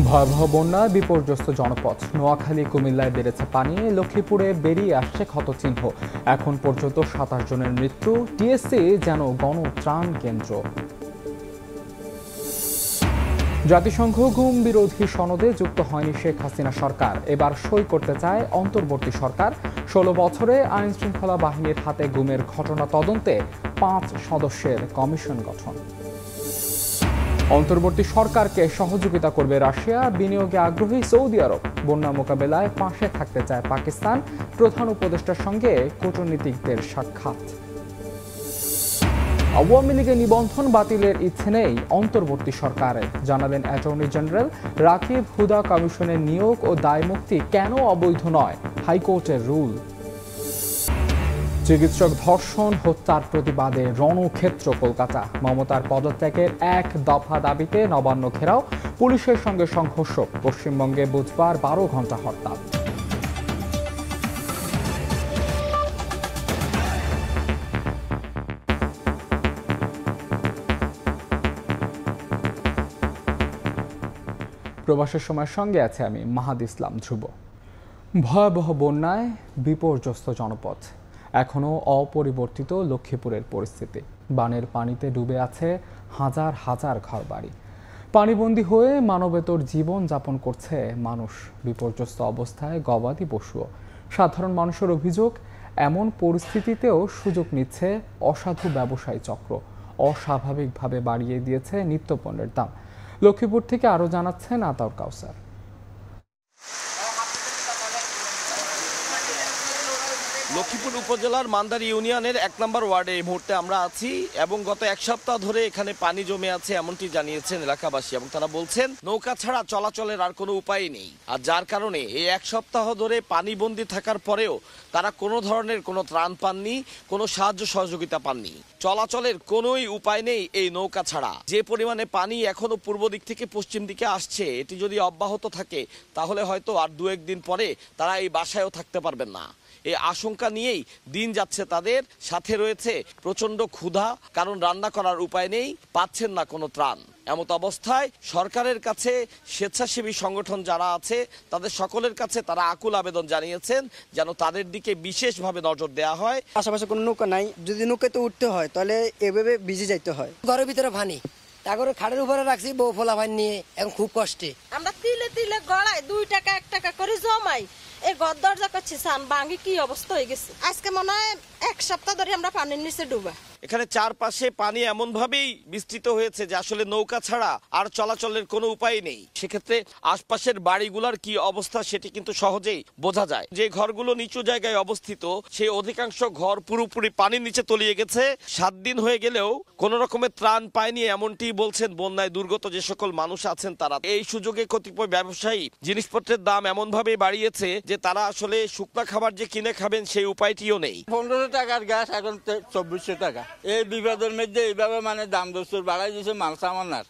ভয়াবহ বন্যায় বিপর্যস্ত জনপদ নোয়াখালী, কুমিল্লায় বেড়েছে পানি, লক্ষ্মীপুরে বেরিয়ে আসছে ক্ষতচিহ্ন। এখন পর্যন্ত সাতাশ জনের মৃত্যু, টিএসসি যেন গণত্রাণ কেন্দ্র। জাতিসংঘ গুম বিরোধী সনদে যুক্ত হয়নি শেখ হাসিনা সরকার। এবার সই করতে চায় অন্তর্বর্তী সরকার। ষোলো বছরে আইন শৃঙ্খলা বাহিনীর হাতে গুমের ঘটনা তদন্তে পাঁচ সদস্যের কমিশন গঠন। অন্তর্বর্তী সরকারকে সহযোগিতা করবে রাশিয়া। বিনিয়োগে আগ্রহী সৌদি আরব। বন্যা মোকাবেলায় পাশে থাকতে চায় পাকিস্তান। প্রধান উপদেষ্টার সঙ্গে কূটনীতিকদের সাক্ষাৎ। আওয়ামী লীগের নিবন্ধন বাতিলের ইচ্ছে নেই অন্তর্বর্তী সরকারের, জানালেন অ্যাটর্নি জেনারেল রাকিব হুদা কমিশনের নিয়োগ ও দায়মুক্তি কেন অবৈধ নয় হাইকোর্টের রুল। চিকিৎসক ধর্ষণ, হত্যার প্রতিবাদে রণক্ষেত্র, কলকাতা। মমতার পদত্যাগের এক দফা দাবিতে নবান্ন ঘেরাও, পুলিশের সঙ্গে সংঘর্ষ। পশ্চিমবঙ্গে বুধবার বারো ঘণ্টা হরতাল। প্রবাসের সময়ের সঙ্গে আছে আমি মাহাদ ইসলাম ধ্রুব। ভয়াবহ বন্যায় বিপর্যস্ত জনপদ এখনও অপরিবর্তিত লক্ষ্মীপুরের পরিস্থিতি। বানের পানিতে ডুবে আছে হাজার হাজার ঘরবাড়ি। পানিবন্দী হয়ে মানবেতর জীবন যাপন করছে মানুষ। বিপর্যস্ত অবস্থায় গবাদি পশুও। সাধারণ মানুষের অভিযোগ, এমন পরিস্থিতিতেও সুযোগ নিচ্ছে অসাধু ব্যবসায়ী চক্র। অস্বাভাবিকভাবে বাড়িয়ে দিয়েছে নিত্যপণ্যের দাম। লক্ষ্মীপুর থেকে আরও জানাচ্ছেন আতাউর কাউসার। লক্ষ্মীপুর উপজেলার মান্দার ইউনিয়নের এক নম্বর ওয়ার্ডে এই মুহূর্তে আমরা আছি এবং গত এক সপ্তাহ ধরে এখানে পানি জমে আছে এমনটি জানিয়েছেন এলাকাবাসী এবং তারা বলছেন, নৌকা ছাড়া চলাচলের আর কোনো উপায় নেই। আর যার কারণে এই এক সপ্তাহ ধরে পানিবন্দী থাকার পরেও তারা কোনো ধরনের কোনো ত্রাণ পাননি, কোনো সাহায্য সহযোগিতা পাননি। চলাচলের কোনোই উপায় নেই এই নৌকা ছাড়া। যে পরিমাণে পানি এখনও পূর্ব দিক থেকে পশ্চিম দিকে আসছে, এটি যদি অব্যাহত থাকে, তাহলে হয়তো আর দু একদিন পরে তারা এই বাসায়ও থাকতে পারবেন না। এই আশঙ্কা নিয়েই দিন যাচ্ছে তাদের। সাথে রয়েছে প্রচণ্ড ক্ষুধা কারণ রান্না করার উপায় নেই পাচ্ছেন না কোনো ত্রাণ। এমত অবস্থায় সরকারের কাছে স্বেচ্ছাসেবী সংগঠন যারা আছে তাদের সকলের কাছে তারা আকুল আবেদন জানিয়েছেন যেন তাদের দিকে বিশেষভাবে নজর দেওয়া হয়। আশেপাশে কোনো নৌকা নাই যদি নৌকাতে উঠতে হয় তাহলে এভাবে ভিজে যাইতে হয়। ঘরের ভিতরে ভানি। তারপরে খাটের উপরে রাখছি বউ ফোলা ভাই নিয়ে এখন খুব কষ্টে। আমরা তিলে তিলে গড়াই দুই টাকা এক টাকা করে জমাই। এই ঘর দরজা করছি সান ভাঙি কি অবস্থা হয়ে গেছে? আজকে মনে হয় এক সপ্তাহ ধরে আমরা পানির নিচে ডুবা। এখানে চারপাশে পানি এমনভাবেই বিস্তৃত হয়েছে যে আসলে নৌকা ছাড়া আর চলাচলের কোনো উপায় নেই। সেক্ষেত্রে আশপাশের বাড়িগুলোর কি অবস্থা সেটি কিন্তু সহজেই বোঝা যায়। যে ঘরগুলো নিচু জায়গায় অবস্থিত, সেই অধিকাংশ ঘর পুরোপুরি পানির নিচে তলিয়ে গেছে। সাত দিন হয়ে গেলেও কোন রকমের ত্রাণ পায়নি এমনটি বলছেন বন্যায় দুর্গত যে সকল মানুষ আছেন তারা। এই সুযোগে কতিপয় ব্যবসায়ী জিনিসপত্রের দাম এমন এমনভাবে বাড়িয়েছে যে তারা আসলে শুকনা খাবার যে কিনে খাবেন সেই উপায়টিও নেই। পনেরোশো টাকার গ্যাস, এখন চব্বিশশো টাকা। এই বিপদের মধ্যে এইভাবে মানে দাম দস্তুর বাড়াই দিয়েছে মাল সামানার।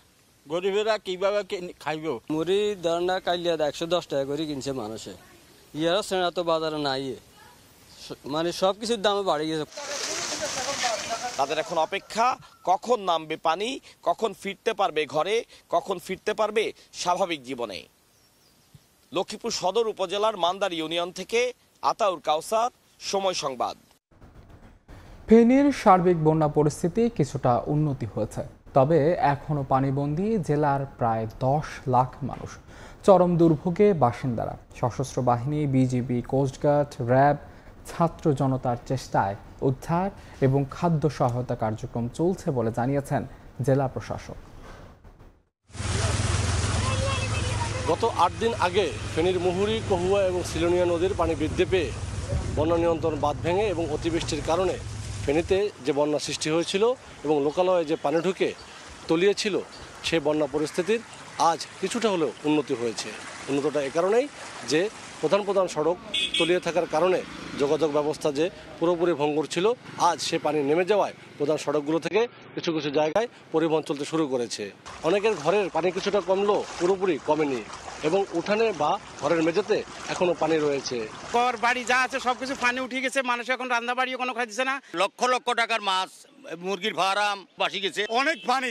গরিবেরা কীভাবে খাইব? মুড়ি ধরনা কালিয়া একশো দশ টাকা করে কিনছে মানুষে ইয়ারও সেনা তো বাজারে নাই মানে সব কিছুর দাম বাড়ে গেছে। তাদের এখন অপেক্ষা কখন নামবে পানি কখন ফিরতে পারবে ঘরে কখন ফিরতে পারবে স্বাভাবিক জীবনে। লক্ষ্মীপুর সদর উপজেলার মান্দার ইউনিয়ন থেকে আতাউর কাউসার সময় সংবাদ। ফেনীর সার্বিক বন্যা পরিস্থিতি কিছুটা উন্নতি হয়েছে। তবে এখনও পানিবন্দী জেলার প্রায় দশ লাখ মানুষ। চরম দুর্ভোগে বাসিন্দারা। সশস্ত্র বাহিনী, বিজিবি কোস্টগার্ড র্যাব, ছাত্র জনতার চেষ্টায় উদ্ধার এবং খাদ্য সহায়তা কার্যক্রম চলছে বলে জানিয়েছেন জেলা প্রশাসক। গত আট দিন আগে ফেনীর মুহুরী, কহুয়া এবং সিলোনিয়া নদীর পানি বৃদ্ধি পেয়ে বন্যা নিয়ন্ত্রণ বাঁধ ভেঙে এবং অতিবৃষ্টির কারণে ফেনীতে যে বন্যা সৃষ্টি হয়েছিল এবং লোকালয়ে যে পানি ঢুকে তলিয়েছিল, সেই বন্যা পরিস্থিতির আজ কিছুটা হলেও উন্নতি হয়েছে। উন্নতটা এ কারণেই যে প্রধান প্রধান সড়ক তলিয়ে থাকার কারণে যোগাযোগ ব্যবস্থা যে পুরোপুরি ভঙ্গুর ছিল আজ সে পানি নেমে যাওয়ায় প্রধান সড়কগুলো থেকে কিছু কিছু জায়গায় পরিবহন চলতে শুরু করেছে। অনেকের ঘরের পানি কিছুটা কমলো পুরোপুরি কমেনি এবং উঠানে বা ঘরের মেঝেতে এখনও পানি রয়েছে। ঘর বাড়ি যা আছে সবকিছু পানি উঠে গেছে মানুষ এখন রান্না বাড়িও কোনো খাইছে না। লক্ষ লক্ষ টাকার মাছ মুরগির ফার্ম বাসি গেছে। অনেক পানি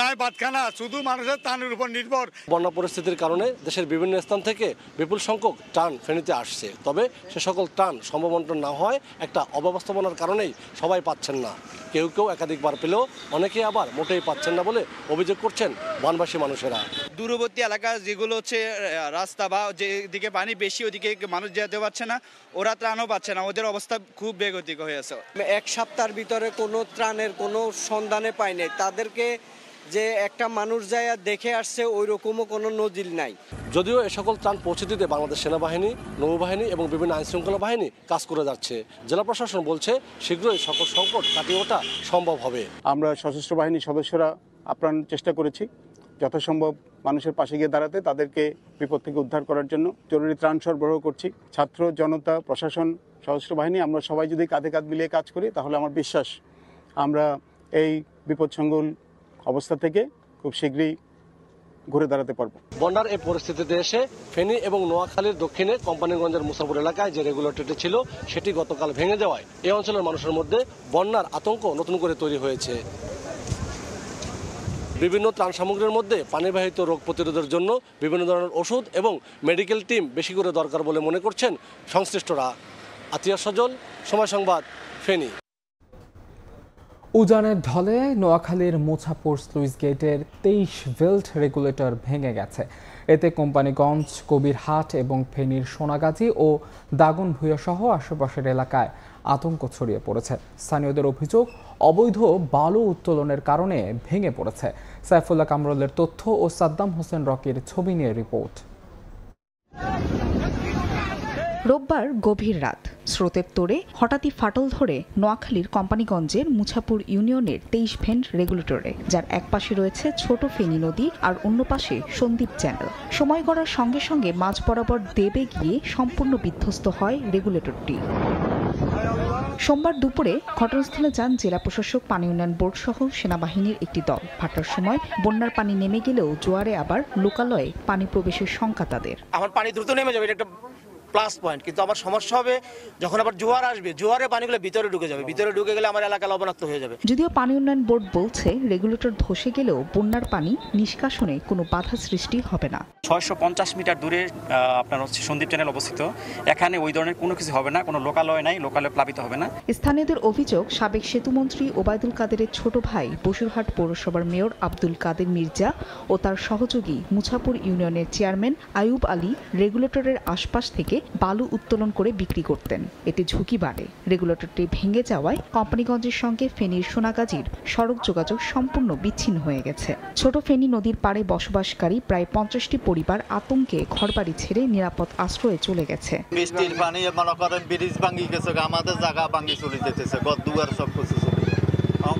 নাই বাতখানা শুধু মানুষের তানের উপর নির্ভর। বন্যা পরিস্থিতির কারণে দেশের বিভিন্ন স্থান থেকে বিপুল সংখ্যক ত্রাণ ফেনীতে আসছে। তবে সে সকল ত্রাণ সম্ভাবন্টন না হয় একটা অব্যবস্থাপনার কারণেই সবাই পাচ্ছেন না। কেউ কেউ একাধিকবার পেলেও অনেকে আবার মোটেই পাচ্ছেন না বলে অভিযোগ করছেন বনবাসী মানুষেরা। দূরবর্তী এলাকা যেগুলো হচ্ছে রাস্তা বা যেদিকে পানি বেশি ওদিকে মানুষ যেতে পারছে না ওরা ত্রাণও পাচ্ছে না। ওদের অবস্থা খুব বেগতিক হয়ে আছে। এক সপ্তাহের ভিতরে কোনো ত্রাণের কোনো সন্ধানে পাই নাই। তাদেরকে যে একটা মানুষ যায় আর দেখে আসছে ওই রকমও কোনো নজির নাই। যদিও এ সকল ত্রাণ পৌঁছে দিতে বাংলাদেশ সেনাবাহিনী নৌবাহিনী এবং বিভিন্ন আইনশৃঙ্খলা বাহিনী কাজ করে যাচ্ছে। জেলা প্রশাসন বলছে শীঘ্রই সকল সংকট কাটিয়ে ওঠা সম্ভব হবে। আমরা সশস্ত্র বাহিনীর সদস্যরা আপ্রাণ চেষ্টা করেছি যথাসম্ভব মানুষের পাশে গিয়ে দাঁড়াতে তাদেরকে বিপদ থেকে উদ্ধার করার জন্য জরুরি ত্রাণ সরবরাহ করছি। ছাত্র জনতা প্রশাসন সশস্ত্র বাহিনী আমরা সবাই যদি কাঁধে কাঁধ মিলিয়ে কাজ করি তাহলে আমার বিশ্বাস আমরা এই বিপদসঙ্গুল অবস্থা থেকে খুব শীঘ্রই ঘুরে দাঁড়াতে পারব। বন্যার এই পরিস্থিতিতে এসে ফেনী এবং নোয়াখালীর দক্ষিণে কোম্পানিগঞ্জের মুসাফর এলাকায় যে রেগুলেটরটি ছিল, সেটি গতকাল ভেঙে যাওয়ায় এই অঞ্চলের মানুষের মধ্যে বন্যার আতঙ্ক নতুন করে তৈরি হয়েছে। বিভিন্ন ত্রাণ সামগ্রীর মধ্যে পানিবাহিত রোগ প্রতিরোধের জন্য বিভিন্ন ধরনের ওষুধ এবং মেডিকেল টিম বেশি করে দরকার বলে মনে করছেন সংশ্লিষ্টরা। আতিয়া সজল সময় সংবাদ, ফেনী। উজানের ঢলে নোয়াখালীর মুছাপুর স্লুইস গেটের তেইশ ভেল্ট রেগুলেটর ভেঙে গেছে। এতে কোম্পানিগঞ্জ, কবিরহাট এবং ফেনীর সোনাগাজী ও দাগনভূঞা সহ আশেপাশের এলাকায় আতঙ্ক ছড়িয়ে পড়েছে। স্থানীয়দের অভিযোগ, অবৈধ বালু উত্তোলনের কারণে ভেঙে পড়েছে। সাইফুল্লাহ কামরুলের তথ্য ও সাদ্দাম হোসেন রকির ছবি নিয়ে রিপোর্ট। রোববার গভীর রাত। স্রোতের তোড়ে হঠাৎই ফাটল ধরে নোয়াখালীর কোম্পানিগঞ্জের মুছাপুর ইউনিয়নের তেইশ ভেন্ট রেগুলেটরে, যার এক পাশে রয়েছে ছোট ফেনী নদী আর অন্য পাশে সন্দ্বীপ চ্যানেল। সময় গড়ার সঙ্গে সঙ্গে মাঝ বরাবর দেবে গিয়ে সম্পূর্ণ বিধ্বস্ত হয় রেগুলেটরটি। সোমবার দুপুরে ঘটনাস্থলে যান জেলা প্রশাসক, পানি উন্নয়ন বোর্ড সহ সেনাবাহিনীর একটি দল। ভাটার সময় বন্যার পানি নেমে গেলেও জোয়ারে আবার লোকালয়ে পানি প্রবেশের শঙ্কা তাদের। আমার পানি দ্রুত নেমে যাবে একটা প্লাস পয়েন্ট কিন্তু আমার সমস্যা হবে যখন আবার জোয়ার আসবে জোয়ারে পানিগুলো ভিতরে ঢুকে যাবে। ভিতরে ঢুকে গেলে আমার এলাকা লবণাক্ত হয়ে যাবে। যদিও পানি উন্নয়ন বোর্ড বলছে রেগুলেটর ধসে গেলেও বন্যার পানি নিষ্কাশনে কোনো বাধা সৃষ্টি হবে না। ছয়শো পঞ্চাশ মিটার দূরে আপনার হচ্ছে সন্দীপ চ্যানেল অবস্থিত। এখানে ওই ধরনের কোনো কিছু হবে না কোনো লোকালয় নাই লোকালয় প্লাবিত হবে না। স্থানীয়দের অভিযোগ সাবেক সেতুমন্ত্রী ওবায়দুল কাদেরের ছোট ভাই বসুরহাট পৌরসভার মেয়র আব্দুল কাদের মির্জা ও তার সহযোগী মুছাপুর ইউনিয়নের চেয়ারম্যান আয়ুব আলী রেগুলেটরের আশপাশ থেকে বালু উত্তোলন করে বিক্রি করতেন। এতে ঝুঁকি বাড়ে। রেগুলেটরটি ভেঙে যাওয়ায় কোম্পানিগঞ্জের সঙ্গে ফেনীর সোনাগাজীর সড়ক যোগাযোগ সম্পূর্ণ বিচ্ছিন্ন হয়ে গেছে। ছোট ফেনী নদীর পাড়ে বসবাসকারী প্রায় পঞ্চাশটি পরিবার আতঙ্কে ঘরবাড়ি ছেড়ে নিরাপদ আশ্রয়ে চলে গেছে। বৃষ্টির পানি মনে করেন ব্রিজ ভাঙ্গি গেছে, আমাদের জায়গা ভাঙ্গি চলে যেতেছে ঘর দুয়ার সব কিছু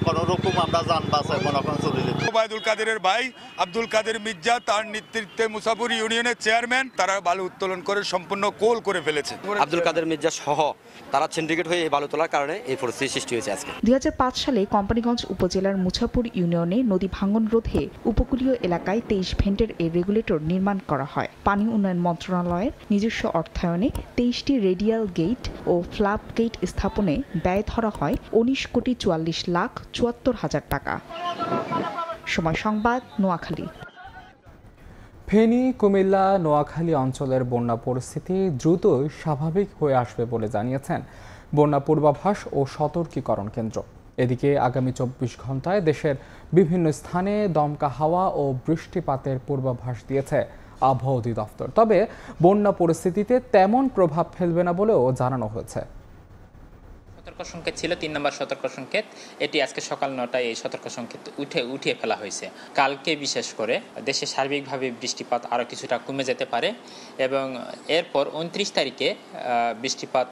কোনো রকম আমরা যান বাসায় মনে করেন চলে যেতে। ওবায়দুল কাদেরের ভাই আব্দুল কাদের মির্জা তার নেতৃত্বে মুসাফুর ইউনিয়নের চেয়ারম্যান তারা বালু উত্তোলন করে সম্পূর্ণ কোল করে ফেলেছে। আব্দুল কাদের মির্জা সহ তারা সিন্ডিকেট হয়ে এই বালু তোলার কারণে এই পরিস্থিতি সৃষ্টি হয়েছে আজকে। দুই সালে কোম্পানিগঞ্জ উপজেলার মুছাপুর ইউনিয়নে নদী ভাঙন রোধে উপকূলীয় এলাকায় তেইশ ভেন্টের এই রেগুলেটর নির্মাণ করা হয়। পানি উন্নয়ন মন্ত্রণালয়ের নিজস্ব অর্থায়নে তেইশটি রেডিয়াল গেট ও ফ্লাপ গেট স্থাপনে ব্যয় ধরা হয় উনিশ কোটি চুয়াল্লিশ লাখ চুয়াত্তর হাজার টাকা। সময় সংবাদ, নোয়াখালী। ফেনী, কুমিল্লা, নোয়াখালী অঞ্চলের বন্যা পরিস্থিতি দ্রুত স্বাভাবিক হয়ে আসবে বলে জানিয়েছেন বন্যা পূর্বাভাস ও সতর্কীকরণ কেন্দ্র। এদিকে আগামী চব্বিশ ঘন্টায় দেশের বিভিন্ন স্থানে দমকা হাওয়া ও বৃষ্টিপাতের পূর্বাভাস দিয়েছে আবহাওয়া অধিদপ্তর। তবে বন্যা পরিস্থিতিতে তেমন প্রভাব ফেলবে না বলেও জানানো হয়েছে। সতর্ক সংকেত ছিল, তিন নম্বর সতর্ক সংকেত এটি আজকে সকাল নটায় এই সতর্ক সংকেত উঠে, উঠিয়ে ফেলা হয়েছে। কালকে বিশেষ করে দেশে সার্বিকভাবে বৃষ্টিপাত আরও কিছুটা কমে যেতে পারে এবং এরপর উনত্রিশ তারিখে বৃষ্টিপাত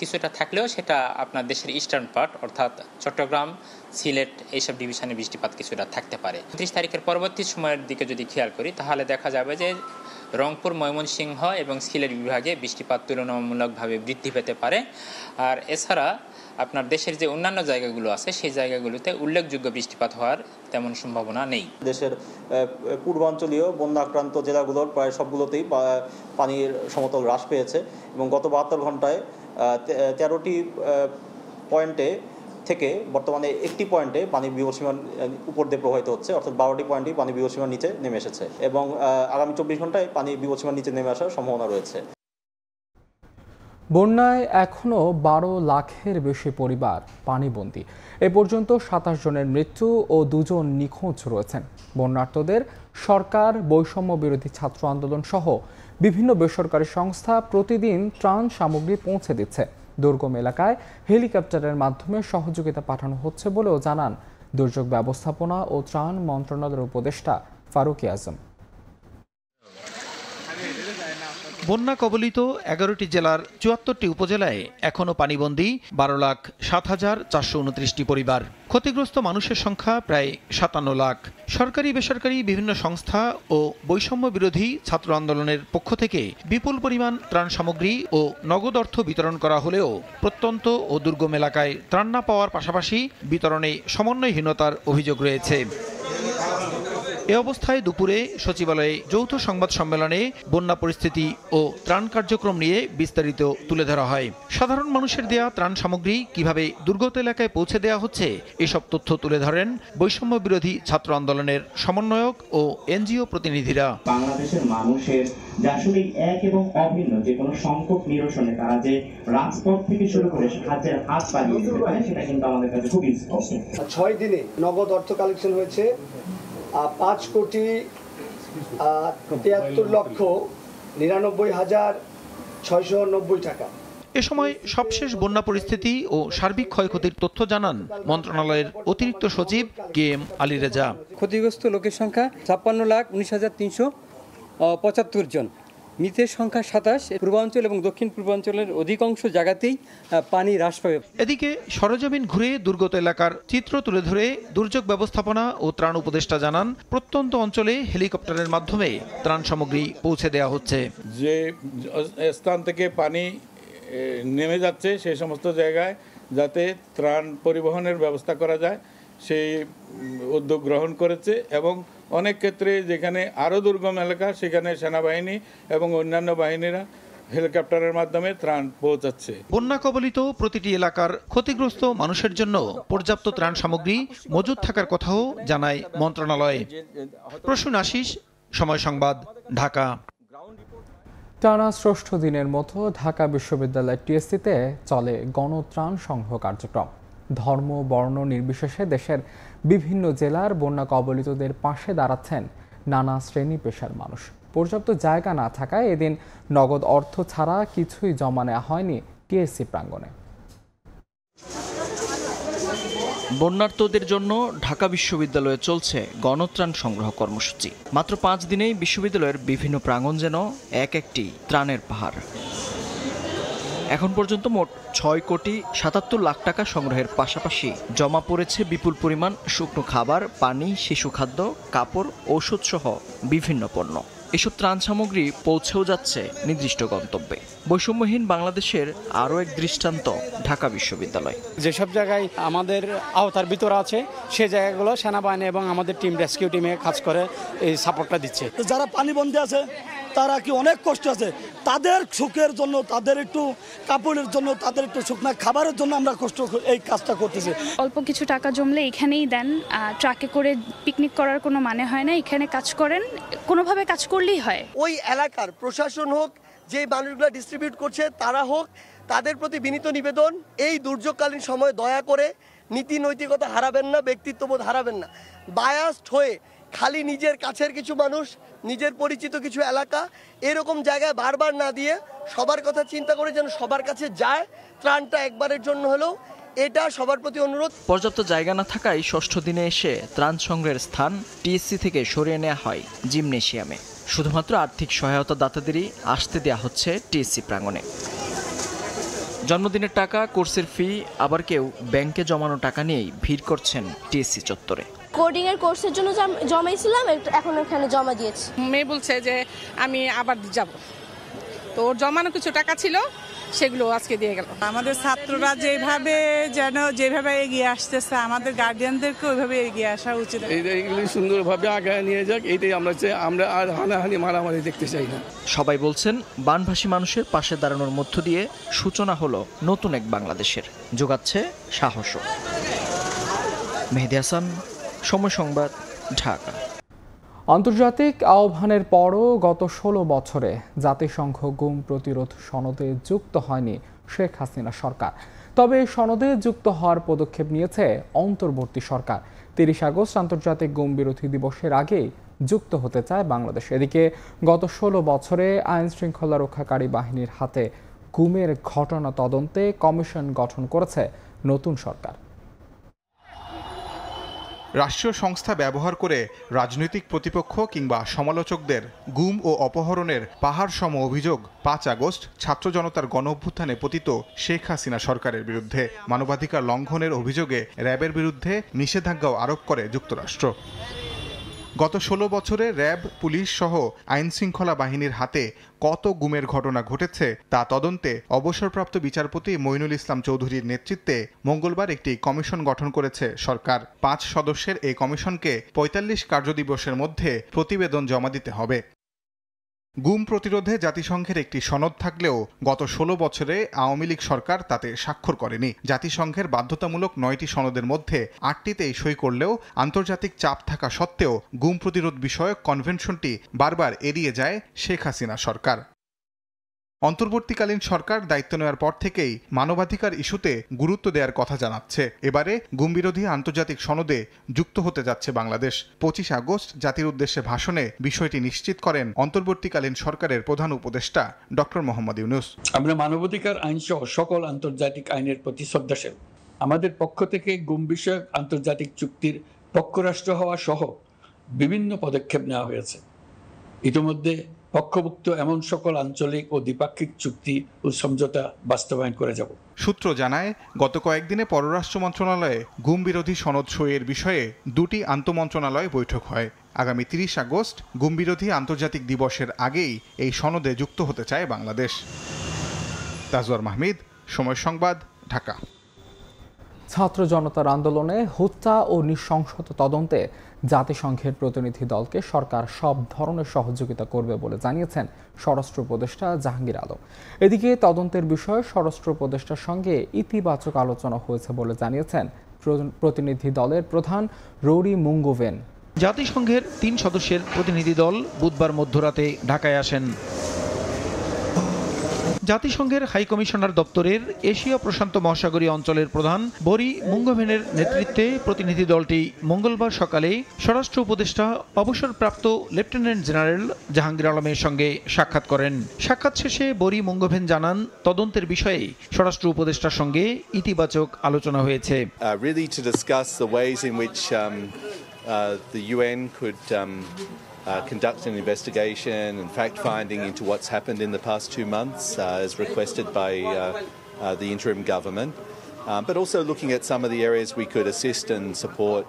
কিছুটা থাকলেও সেটা আপনার দেশের ইস্টার্ন পার্ট অর্থাৎ চট্টগ্রাম, সিলেট এইসব ডিভিশনে বৃষ্টিপাত কিছুটা থাকতে পারে। উনত্রিশ তারিখের পরবর্তী সময়ের দিকে যদি খেয়াল করি, তাহলে দেখা যাবে যে রংপুর, ময়মনসিংহ এবং সিলেট বিভাগে বৃষ্টিপাত তুলনামূলকভাবে বৃদ্ধি পেতে পারে। আর এছাড়া আপনার দেশের যে অন্যান্য জায়গাগুলো আছে, সেই জায়গাগুলোতে উল্লেখযোগ্য বৃষ্টিপাত হওয়ার তেমন সম্ভাবনা নেই। দেশের পূর্বাঞ্চলীয় বন্যা আক্রান্ত জেলাগুলোর প্রায় সবগুলোতেই পানির সমতল হ্রাস পেয়েছে এবং গত বাহাত্তর ঘন্টায় তেরোটি পয়েন্টে থেকে বর্তমানে একটি পয়েন্টে পানি বিপদসীমার উপর দিয়ে প্রবাহিত হচ্ছে, অর্থাৎ বারোটি পয়েন্টই পানি বিপদসীমার নিচে নেমে এসেছে এবং আগামী চব্বিশ ঘন্টায় পানি বিপদসীমার নিচে নেমে আসার সম্ভাবনা রয়েছে। বন্যায় এখনও বারো লাখের বেশি পরিবার পানিবন্দী। এ পর্যন্ত সাতাশ জনের মৃত্যু ও দুজন নিখোঁজ রয়েছেন। বন্যার্তদের সরকার, বৈষম্য বিরোধী ছাত্র আন্দোলন সহ বিভিন্ন বেসরকারি সংস্থা প্রতিদিন ত্রাণ সামগ্রী পৌঁছে দিচ্ছে। দুর্গম এলাকায় হেলিকপ্টারের মাধ্যমে সহযোগিতা পাঠানো হচ্ছে বলেও জানান দুর্যোগ ব্যবস্থাপনা ও ত্রাণ মন্ত্রণালয়ের উপদেষ্টা ফারুকি আজম। বন্যা কবলিত এগারোটি জেলার চুয়াত্তরটি উপজেলায় এখনও পানিবন্দী বারো লাখ সাত হাজার চারশো উনত্রিশটি পরিবার। ক্ষতিগ্রস্ত মানুষের সংখ্যা প্রায় সাতান্ন লাখ। সরকারি, বেসরকারি বিভিন্ন সংস্থা ও বৈষম্য বিরোধী ছাত্র আন্দোলনের পক্ষ থেকে বিপুল পরিমাণ ত্রাণ সামগ্রী ও নগদ অর্থ বিতরণ করা হলেও প্রত্যন্ত ও দুর্গম এলাকায় ত্রাণ না পাওয়ার পাশাপাশি বিতরণে সমন্বয়হীনতার অভিযোগ রয়েছে। এ অবস্থায় দুপুরে সচিবালয়ে যৌথ সংবাদ সম্মেলনে বন্যা পরিস্থিতি ও ত্রাণ কার্যক্রম নিয়ে বিস্তারিত তুলে ধরা হয়। সাধারণ মানুষের দেয়া ত্রাণ সামগ্রী কীভাবে দুর্গত এলাকায় পৌঁছে দেওয়া হচ্ছে এসব তথ্য তুলে ধরেন বৈষম্য বিরোধী ছাত্র আন্দোলনের সমন্বয়ক ও এনজিও প্রতিনিধিরা। বাংলাদেশের মানুষের যে আসলে এক এবং অভিন্ন যে কোনো সংকট নিরসনে তারা যে রাজপথ থেকে শুরু করে সাহায্যের হাত বাড়িয়ে সেটা কিন্তু আমাদের কাছে খুব স্পষ্ট। ছয় দিনে নগদ অর্থ কালেকশন হয়েছে। পাঁচ কোটি তিয়াত্তর লক্ষ নিরানব্বই হাজার ছয়শো নব্বই টাকা। এ সময় সবশেষ বন্যা পরিস্থিতি ও সার্বিক ক্ষয়ক্ষতির তথ্য জানান মন্ত্রণালয়ের অতিরিক্ত সচিব কে এম আলী রেজা। ক্ষতিগ্রস্ত লোকের সংখ্যা ছাপ্পান্ন লাখ উনিশ হাজার তিনশো পঁচাত্তর জন। মৃতের সংখ্যা সাতাশ পূর্বাঞ্চল এবং দক্ষিণ পূর্বাঞ্চলের অধিকাংশ জায়গাতেই পানি হ্রাস পাবে। এদিকে সরজমিন ঘুরে দুর্গত এলাকার চিত্র তুলে ধরে দুর্যোগ ব্যবস্থাপনা ও ত্রাণ উপদেষ্টা জানান প্রত্যন্ত অঞ্চলে হেলিকপ্টারের মাধ্যমে ত্রাণ সামগ্রী পৌঁছে দেওয়া হচ্ছে। যে স্থান থেকে পানি নেমে যাচ্ছে সেই সমস্ত জায়গায় যাতে ত্রাণ পরিবহনের ব্যবস্থা করা যায় সেই উদ্যোগ গ্রহণ করেছে এবং অনেক ক্ষেত্রে যেখানে আরও দুর্গম এলাকা সেখানে সেনাবাহিনী এবং অন্যান্য বাহিনীরা হেলিকপ্টারের মাধ্যমে ত্রাণ পৌঁছাচ্ছে। বন্যা কবলিত প্রতিটি এলাকার ক্ষতিগ্রস্ত মানুষের জন্য পর্যাপ্ত ত্রাণ সামগ্রী মজুদ থাকার কথাও জানায় মন্ত্রণালয়। প্রসূন আশিস সময় সংবাদ ঢাকা। টানা ষষ্ঠ দিনের মতো ঢাকা বিশ্ববিদ্যালয় টিএসসিতে চলে গণত্রাণ সংগ্রহ কার্যক্রম। ধর্ম বর্ণ নির্বিশেষে দেশের বিভিন্ন জেলার বন্যা কবলিতদের পাশে দাঁড়াচ্ছেন নানা শ্রেণি পেশার মানুষ। পর্যাপ্ত জায়গা না থাকায় এদিন নগদ অর্থ ছাড়া কিছুই জমা নেওয়া হয়নি টিএসসি প্রাঙ্গণে। বন্যার্থদের জন্য ঢাকা বিশ্ববিদ্যালয়ে চলছে গণত্রাণ সংগ্রহ কর্মসূচি। মাত্র পাঁচ দিনেই বিশ্ববিদ্যালয়ের বিভিন্ন প্রাঙ্গণ যেন এক একটি ত্রাণের পাহাড়। এখন পর্যন্ত মোট ছয় কোটি সাতাত্তর লাখ টাকা সংগ্রহের পাশাপাশি জমা পড়েছে বিপুল পরিমাণ শুকনো খাবার পানি শিশু খাদ্য কাপড় ঔষধ সহ বিভিন্ন পণ্য। এসব ত্রাণ সামগ্রী পৌঁছেও যাচ্ছে নির্দিষ্ট গন্তব্যে। বৈষম্যহীন বাংলাদেশের আরও এক দৃষ্টান্ত ঢাকা বিশ্ববিদ্যালয়। যেসব জায়গায় আমাদের আওতার ভিতরে আছে সে জায়গাগুলো সেনাবাহিনী এবং আমাদের টিম রেস্কিউ টিমে কাজ করে এই সাপোর্টটা দিচ্ছে। যারা পানিবন্দী আছে তারা কি অনেক কষ্ট আছে? তাদের সুখের জন্য তাদের একটু কাপড়ের জন্য তাদের একটু শুকনা খাবারের জন্য আমরা কষ্ট এই কাজটা করতেছি। অল্প কিছু টাকা জমলে এখানেই দেন ট্রাকে করে পিকনিক করার কোনো মানে হয় না এখানে কাজ করেন কোনোভাবে কাজ করলেই হয়। ওই এলাকার প্রশাসন হোক যে মানুষগুলো ডিস্ট্রিবিউট করছে তারা হোক তাদের প্রতি বিনীত নিবেদন এই দুর্যোগকালীন সময় দয়া করে নীতি নৈতিকতা হারাবেন না ব্যক্তিত্ববোধ হারাবেন না। বায়াস্ট হয়ে খালি নিজের কাছের কিছু মানুষ, নিজের পরিচিত কিছু এলাকা, এরকম জায়গায় বারবার না দিয়ে সবার কথা চিন্তা করে যেন সবার কাছে যায়, ত্রাণটা একবারের জন্য হলেও এটা সবার প্রতি অনুরোধ। পর্যাপ্ত জায়গা না থাকায় ষষ্ঠ দিনে এসে ত্রাণ সংগ্রহের স্থান টিএসসি থেকে সরিয়ে নেওয়া হয় জিমনেশিয়ামে। শুধুমাত্র আর্থিক সহায়তা দাতাদেরই আসতে দেওয়া হচ্ছে টিএসসি প্রাঙ্গণে। জন্মদিনের টাকা, কোর্সের ফি, আবার কেউ ব্যাংকে জমানো টাকা নিয়েই ভিড় করছেন টিএসসি চত্বরে। কোডিং এর কোর্সের জন্য জমাইছিলাম একটু- এখন ওখানে জমা দিয়েছি। মেয়ে বলছে যে আমি আবার যাব। তো ওর জমানো কিছু টাকা ছিল সেগুলো আজকে দিয়ে গেল। আমাদের ছাত্ররা যেভাবে যেন যেভাবে এগিয়ে আসতেছে আমাদের গার্ডিয়ানদেরকে ওইভাবে এগিয়ে আসা উচিত। এইগুলি সুন্দরভাবে আগায় নিয়ে যাক এইটাই আমরা চাই। আমরা আর হানাহানি মারামারি দেখতে চাই না। সবাই বলছেন বানভাসী মানুষের পাশে দাঁড়ানোর মধ্য দিয়ে সূচনা হলো নতুন এক বাংলাদেশের। যোগাচ্ছে সাহসও। মেহেদি হাসান সময় সংবাদ, ঢাকা। আন্তর্জাতিক আহ্বানের পরও গত ষোলো বছরে জাতিসংঘ গুম প্রতিরোধ সনদে যুক্ত হয়নি শেখ হাসিনা সরকার। তবে সনদে যুক্ত হওয়ার পদক্ষেপ নিয়েছে অন্তর্বর্তী সরকার। তিরিশ আগস্ট আন্তর্জাতিক গুম বিরোধী দিবসের আগেই যুক্ত হতে চায় বাংলাদেশ। এদিকে গত ষোলো বছরে আইন শৃঙ্খলা রক্ষাকারী বাহিনীর হাতে গুমের ঘটনা তদন্তে কমিশন গঠন করেছে নতুন সরকার। রাষ্ট্রীয় সংস্থা ব্যবহার করে রাজনৈতিক প্রতিপক্ষ কিংবা সমালোচকদের গুম ও অপহরণের পাহাড় সম অভিযোগ পাঁচ আগস্ট ছাত্র জনতার গণ অভ্যুত্থানে পতিত শেখ হাসিনা সরকারের বিরুদ্ধে মানবাধিকার লঙ্ঘনের অভিযোগে র্যাবের বিরুদ্ধে নিষেধাজ্ঞাও আরোপ করে যুক্তরাষ্ট্র। গত ষোলো বছরে র্যাব, পুলিশ সহ আইন শৃঙ্খলা বাহিনীর হাতে কত গুমের ঘটনা ঘটেছে তা তদন্তে অবসরপ্রাপ্ত বিচারপতি মইনুল ইসলাম চৌধুরীর নেতৃত্বে মঙ্গলবার একটি কমিশন গঠন করেছে সরকার। পাঁচ সদস্যের এই কমিশনকে পঁয়তাল্লিশ কার্যদিবসের মধ্যে প্রতিবেদন জমা দিতে হবে। গুম প্রতিরোধে জাতিসংঘের একটি সনদ থাকলেও গত ষোলো বছরে আওয়ামী লীগ সরকার তাতে স্বাক্ষর করেনি। জাতিসংঘের বাধ্যতামূলক নয়টি সনদের মধ্যে আটটিতেই সই করলেও আন্তর্জাতিক চাপ থাকা সত্ত্বেও গুম প্রতিরোধ বিষয়ক কনভেনশনটি বারবার এড়িয়ে যায় শেখ হাসিনা সরকার। অন্তর্বর্তীকালীন সরকার দায়িত্ব নেওয়ার পর থেকেই মানবাধিকার ইস্যুতে গুরুত্ব দেওয়ার কথা জানাচ্ছে। এবারে গুমবিরোধী আন্তর্জাতিক সনদে যুক্ত হতে যাচ্ছে বাংলাদেশ। পঁচিশ আগস্ট জাতির উদ্দেশ্যে ভাষণে বিষয়টি নিশ্চিত করেন অন্তর্বর্তীকালীন সরকারের প্রধান উপদেষ্টা ডক্টর মোহাম্মদ ইউনুস। আমরা মানবাধিকার আইন সহ সকল আন্তর্জাতিক আইনের প্রতি শ্রদ্ধাশীল। আমাদের পক্ষ থেকে গুম বিষয়ক আন্তর্জাতিক চুক্তির পক্ষরাষ্ট্র হওয়া সহ বিভিন্ন পদক্ষেপ নেওয়া হয়েছে। ইতিমধ্যে পক্ষভুক্ত এমন সকল আঞ্চলিক ও দ্বিপাক্ষিক চুক্তি ও সমঝোতা বাস্তবায়ন করে যাব। সূত্র জানায় গত কয়েকদিনে পররাষ্ট্র মন্ত্রণালয়ে গুম বিরোধী সনদ সইয়ের বিষয়ে দুটি আন্তমন্ত্রণালয় বৈঠক হয়। আগামী তিরিশ আগস্ট গুম বিরোধী আন্তর্জাতিক দিবসের আগেই এই সনদে যুক্ত হতে চায় বাংলাদেশ। তাজওয়ার মাহমিদ সময় সংবাদ ঢাকা। ছাত্র জনতার আন্দোলনে হত্যা ও নৃশংসতা তদন্তে জাতিসংঘের প্রতিনিধি দলকে সরকার সব ধরনের সহযোগিতা করবে বলে জানিয়েছেন স্বরাষ্ট্র উপদেষ্টা জাহাঙ্গীর আলম। এদিকে তদন্তের বিষয়ে স্বরাষ্ট্র উপদেষ্টার সঙ্গে ইতিবাচক আলোচনা হয়েছে বলে জানিয়েছেন প্রতিনিধি দলের প্রধান রৌরি মুঙ্গোভেন। জাতিসংঘের তিন সদস্যের প্রতিনিধি দল বুধবার মধ্যরাতে ঢাকায় আসেন। জাতিসংঘের হাই কমিশনার দপ্তরের এশিয়া প্রশান্ত মহাসাগরীয় অঞ্চলের প্রধান বরি মুঙ্গভেনের নেতৃত্বে প্রতিনিধি দলটি মঙ্গলবার সকালে স্বরাষ্ট্র উপদেষ্টা অবসরপ্রাপ্ত লেফটেন্যান্ট জেনারেল জাহাঙ্গীর আলমের সঙ্গে সাক্ষাৎ করেন। সাক্ষাৎ শেষে বরি মুঙ্গভেন জানান তদন্তের বিষয়ে স্বরাষ্ট্র উপদেষ্টার সঙ্গে ইতিবাচক আলোচনা হয়েছে। Uh, really the ways in which um, uh, the UN could um, uh, conduct an investigation and fact finding into what's happened in the past two months, uh, as requested by uh, uh, the interim government, um, but also looking at some of the areas we could assist and support.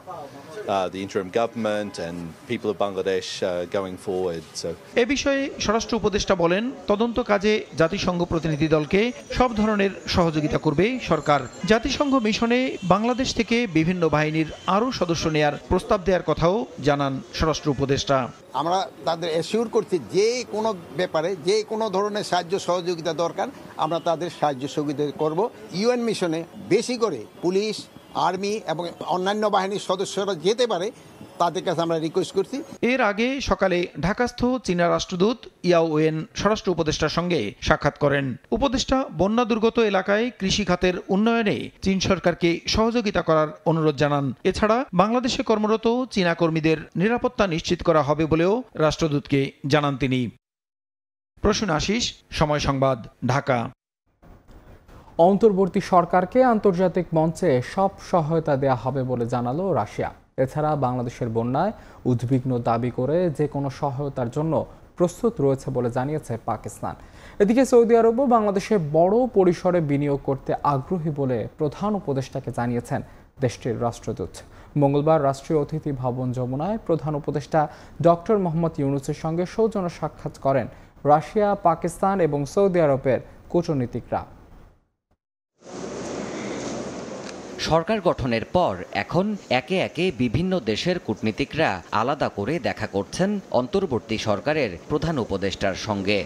Uh, the interim government and people of Bangladesh uh, going forward. So. এ বিষয়ে স্বরাষ্ট্র উপদেষ্টা বলেন তদন্ত কাজে জাতিসংঘ প্রতিনিধি দলকে সব ধরনের সহযোগিতা করবে সরকার জাতিসংঘ মিশনে বাংলাদেশ থেকে বিভিন্ন বাহিনীর আরও সদস্য নেয়ার প্রস্তাব দেওয়ার কথাও জানান স্বরাষ্ট্র উপদেষ্টা আমরা তাদের অ্যাসিওর করছি যে কোনো ব্যাপারে যে কোনো ধরনের সাহায্য সহযোগিতা দরকার আমরা তাদের সাহায্য সহযোগিতা করব ইউএন মিশনে বেশি করে পুলিশ আর্মি এবং অন্যান্য বাহিনীর সদস্যরা যেতে পারে, তাদের কাছে আমরা রিকোয়েস্ট করছি। এর আগে সকালে ঢাকাস্থ চীনা রাষ্ট্রদূত ইয়াও ওয়েন স্বরাষ্ট্র উপদেষ্টার সঙ্গে সাক্ষাৎ করেন। উপদেষ্টা বন্যা দুর্গত এলাকায় কৃষি খাতের উন্নয়নে চীন সরকারকে সহযোগিতা করার অনুরোধ জানান। এছাড়া বাংলাদেশে কর্মরত চীনা কর্মীদের নিরাপত্তা নিশ্চিত করা হবে বলেও রাষ্ট্রদূতকে জানান তিনি। প্রসূন আশিস সময় সংবাদ, ঢাকা। অন্তর্বর্তী সরকারকে আন্তর্জাতিক মঞ্চে সব সহায়তা দেয়া হবে বলে জানালো রাশিয়া। এছাড়া বাংলাদেশের বন্যায় উদ্বিগ্ন দাবি করে যে কোনো সহায়তার জন্য প্রস্তুত রয়েছে বলে জানিয়েছে পাকিস্তান। এদিকে সৌদি আরবও বাংলাদেশে বড় পরিসরে বিনিয়োগ করতে আগ্রহী বলে প্রধান উপদেষ্টাকে জানিয়েছেন দেশটির রাষ্ট্রদূত। মঙ্গলবার রাষ্ট্রীয় অতিথি ভবন যমুনায় প্রধান উপদেষ্টা ডক্টর মোহাম্মদ ইউনুসের সঙ্গে সৌজন্য সাক্ষাৎ করেন রাশিয়া, পাকিস্তান এবং সৌদি আরবের কূটনীতিকরা। সরকার গঠনের পর এখন একে একে বিভিন্ন দেশের কূটনীতিকরা আলাদা করে দেখা করছেন অন্তর্বর্তী সরকারের প্রধান উপদেষ্টার সঙ্গে।